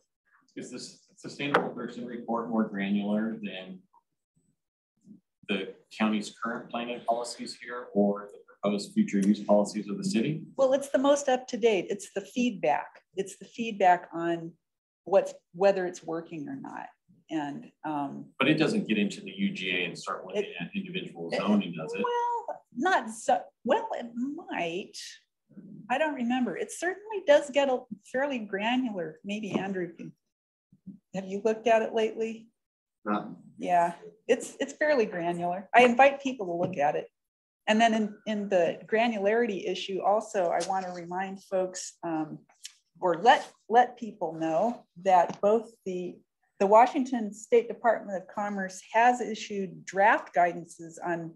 Speaker 6: Is this sustainable Thurston report more granular than the county's current planning policies here or the proposed future use policies of the city?
Speaker 16: Well, it's the most up to date. It's the feedback. It's the feedback on what's whether it's working or not. And um,
Speaker 6: But it doesn't get into the UGA and start looking at individual zoning, does it?
Speaker 16: well, not so well. It might. I don't remember. It certainly does get a fairly granular. Maybe Andrew can. Have you looked at it lately?
Speaker 4: No.
Speaker 16: Yeah, it's it's fairly granular. I invite people to look at it. And then in, in the granularity issue, also, I want to remind folks um, or let let people know that both the the Washington State Department of Commerce has issued draft guidances on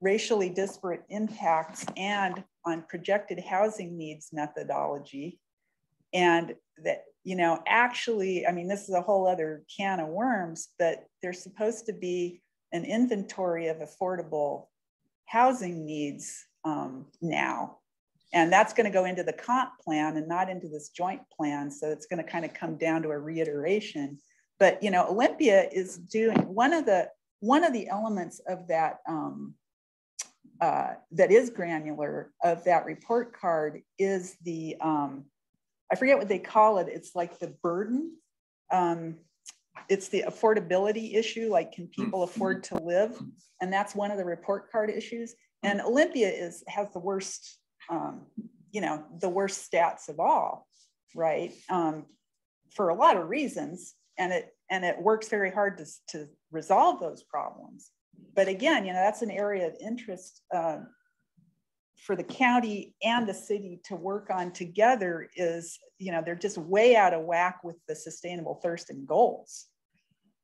Speaker 16: racially disparate impacts and on projected housing needs methodology. And that, you know, actually, I mean, this is a whole other can of worms, but there's supposed to be an inventory of affordable housing needs um, now. And that's going to go into the comp plan and not into this joint plan. So it's going to kind of come down to a reiteration. But you know, Olympia is doing one of the one of the elements of that um, uh, that is granular of that report card is the um, I forget what they call it. It's like the burden. Um, it's the affordability issue. Like, can people afford to live? And that's one of the report card issues. And Olympia is has the worst, um, you know, the worst stats of all, right? Um, for a lot of reasons, and it and it works very hard to to resolve those problems. But again, you know, that's an area of interest um, for the county and the city to work on together. Is you know they're just way out of whack with the sustainable Thurston goals,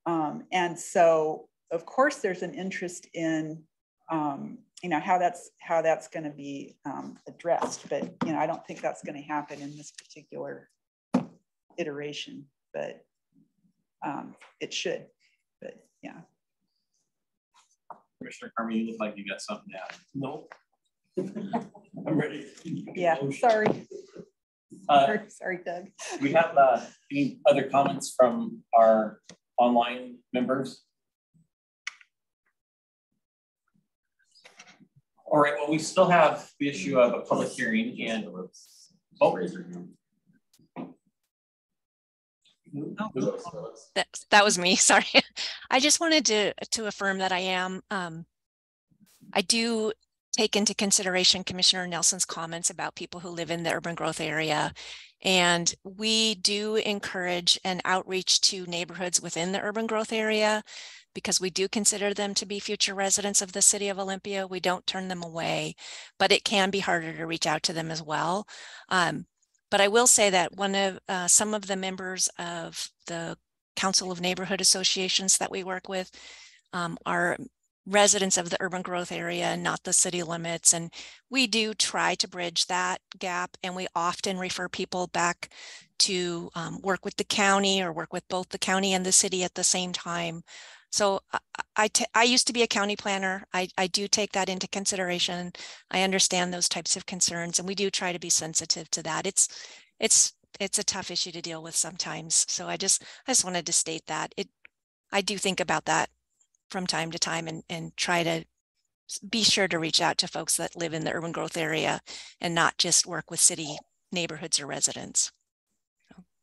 Speaker 16: um, and so of course there's an interest in um, you know how that's how that's going to be um, addressed. But you know I don't think that's going to happen in this particular iteration. But um, it should. But yeah.
Speaker 6: Commissioner Carmen, you look like you got something to add.
Speaker 8: No. I'm ready.
Speaker 16: Yeah, sorry.
Speaker 6: Uh,
Speaker 16: sorry, sorry, Doug.
Speaker 6: we have uh, any other comments from our online members? All right, well, we still have the issue of a public hearing and oh,
Speaker 15: That, that was me, sorry. I just wanted to, to affirm that I am, um, I do take into consideration Commissioner Nelson's comments about people who live in the urban growth area. And we do encourage an outreach to neighborhoods within the urban growth area because we do consider them to be future residents of the city of Olympia. We don't turn them away, but it can be harder to reach out to them as well. Um, but I will say that one of uh, some of the members of the Council of Neighborhood Associations that we work with um, are residents of the urban growth area, not the city limits. And we do try to bridge that gap. And we often refer people back to um, work with the county or work with both the county and the city at the same time. So I, I used to be a county planner. I, I do take that into consideration. I understand those types of concerns and we do try to be sensitive to that. It's, it's, it's a tough issue to deal with sometimes. So I just, I just wanted to state that it, I do think about that from time to time and, and try to be sure to reach out to folks that live in the urban growth area and not just work with city neighborhoods or residents.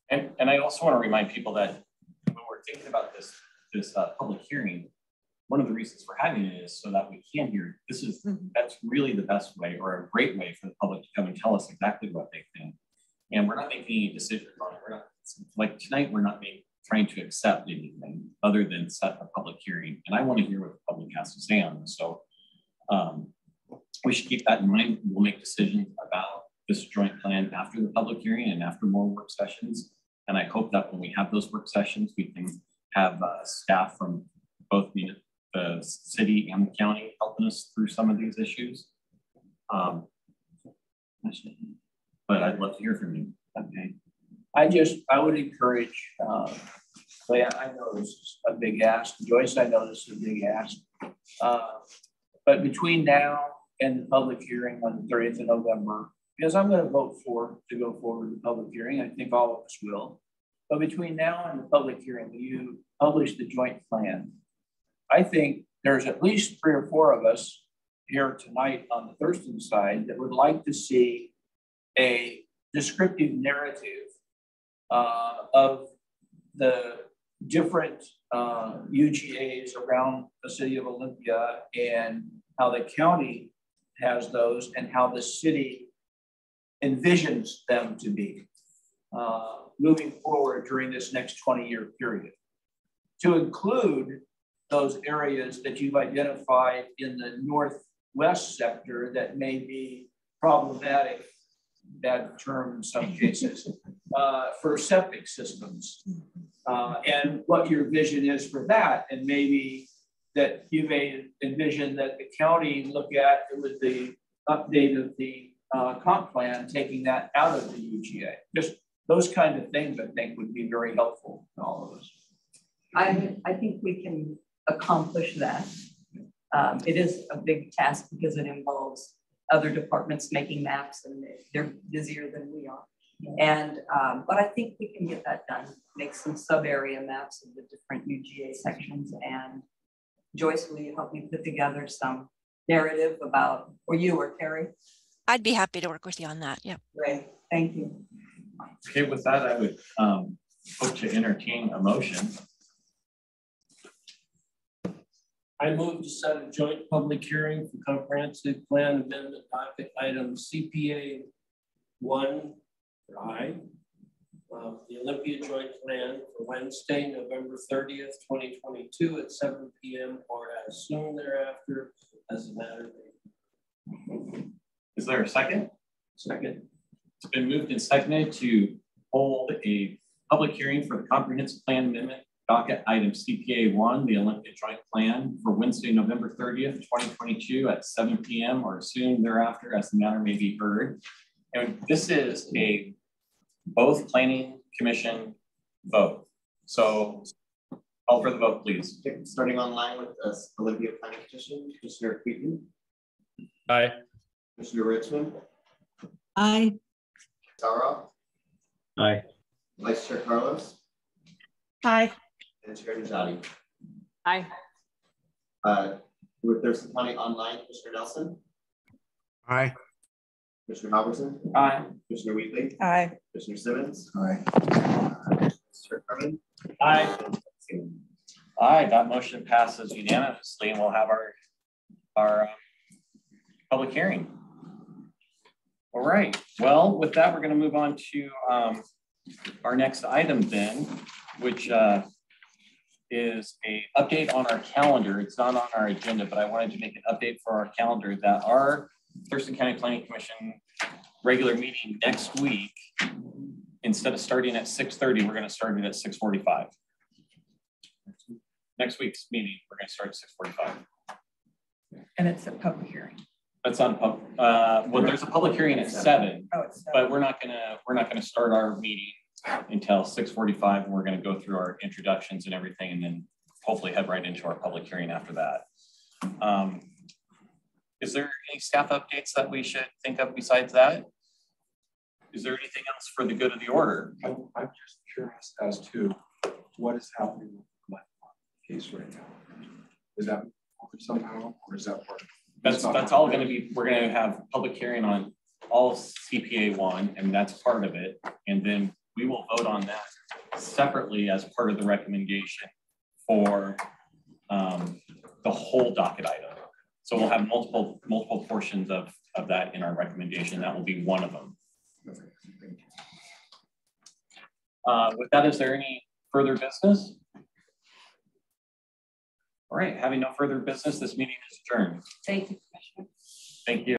Speaker 6: And, and I also want to remind people that when we're thinking about this, this uh, public hearing, one of the reasons for having it is so that we can hear. This is mm-hmm. that's really the best way or a great way for the public to come and tell us exactly what they think. And we're not making any decisions on it. We're not like tonight. We're not making trying to accept anything other than set a public hearing. And I want to hear what the public has to say on this. So um, we should keep that in mind. We'll make decisions about this joint plan after the public hearing and after more work sessions. And I hope that when we have those work sessions, we can have uh, staff from both the, the city and the county helping us through some of these issues. Um, but I'd love to hear from you. Okay.
Speaker 8: I just, I would encourage, uh, yeah, I know this is a big ask. Joyce, I know this is a big ask. Uh, but between now and the public hearing on the 30th of November, because I'm going to vote for to go forward the public hearing, I think all of us will. But between now and the public hearing, you publish the joint plan, I think there's at least three or four of us here tonight on the Thurston side that would like to see a descriptive narrative uh, of the different uh, UGAs around the city of Olympia and how the county has those and how the city envisions them to be. Uh, moving forward during this next 20 year period. To include those areas that you've identified in the northwest sector that may be problematic bad term in some cases, uh, for septic systems. Uh, and what your vision is for that. And maybe that you may envision that the county look at with the update of the uh, comp plan, taking that out of the UGA. Just those kind of things I think would be very helpful to all of us.
Speaker 5: I, I think we can accomplish that. Um, it is a big task because it involves other departments making maps and they're busier than we are. And, um, but I think we can get that done, make some sub area maps of the different UGA sections. And Joyce, will you help me put together some narrative about, or you or Terry?
Speaker 15: I'd be happy to work with you on that. Yeah.
Speaker 5: Great. Thank you.
Speaker 6: Okay, with that, I would um, hope to entertain a motion.
Speaker 9: I move to set a joint public hearing for comprehensive plan amendment docket item CPA one I, uh, the Olympia Joint Plan for Wednesday, November 30th, 2022 at 7 p.m. or as soon thereafter as a matter
Speaker 6: of Is there a second?
Speaker 9: Second.
Speaker 6: It's been moved and seconded to hold a public hearing for the comprehensive plan amendment docket item CPA one, the Olympia Joint Plan for Wednesday, November 30th, 2022 at 7 p.m. or soon thereafter as the matter may be heard. And this is a both planning commission vote. So Call for the vote, please.
Speaker 4: Starting online with us, Olympia Planning Commission, Commissioner Wheaton,
Speaker 9: Aye.
Speaker 4: Commissioner Richmond,
Speaker 10: Aye.
Speaker 4: Tara,
Speaker 2: Aye.
Speaker 4: Vice Chair Carlos,
Speaker 3: Aye.
Speaker 4: and Chair Nejati.
Speaker 11: Aye.
Speaker 4: Uh, with Thurston County online, Commissioner Nelson,
Speaker 17: Aye.
Speaker 4: Commissioner Robertson,
Speaker 6: Aye.
Speaker 4: Commissioner Wheatley,
Speaker 16: Aye.
Speaker 4: Commissioner Simmons.
Speaker 12: Aye.
Speaker 4: Chair Carmen.
Speaker 6: Aye. All right, that motion passes unanimously and we'll have our, our uh, public hearing. All right, well, with that, we're gonna move on to um, our next item then, which uh, is a update on our calendar. It's not on our agenda, but I wanted to make an update for our calendar that our Thurston County Planning Commission regular meeting next week, instead of starting at 6:30, we're gonna start it at 6:45. Next week's meeting, we're gonna start at 6:45.
Speaker 16: And it's a public hearing.
Speaker 6: That's on, pub- uh, well, there's a public hearing at seven,
Speaker 16: Oh, it's.
Speaker 6: but we're not gonna, we're not gonna start our meeting until six forty-five. We're gonna go through our introductions and everything and then hopefully head right into our public hearing after that. Um, Is there any staff updates that we should think of besides that? Is there anything else for the good of the order?
Speaker 7: I'm, I'm just curious as to what is happening with the Glenmont case right now. Is that over somehow, or is that part?
Speaker 6: That's, that's all gonna be, we're gonna have public hearing on all CPA one, and that's part of it. And then we will vote on that separately as part of the recommendation for um, the whole docket item. So we'll have multiple, multiple portions of, of that in our recommendation. That will be one of them. Uh, with that, is there any further business? All right, having no further business, this meeting is adjourned.
Speaker 5: Thank you, Commissioner.
Speaker 6: Thank you.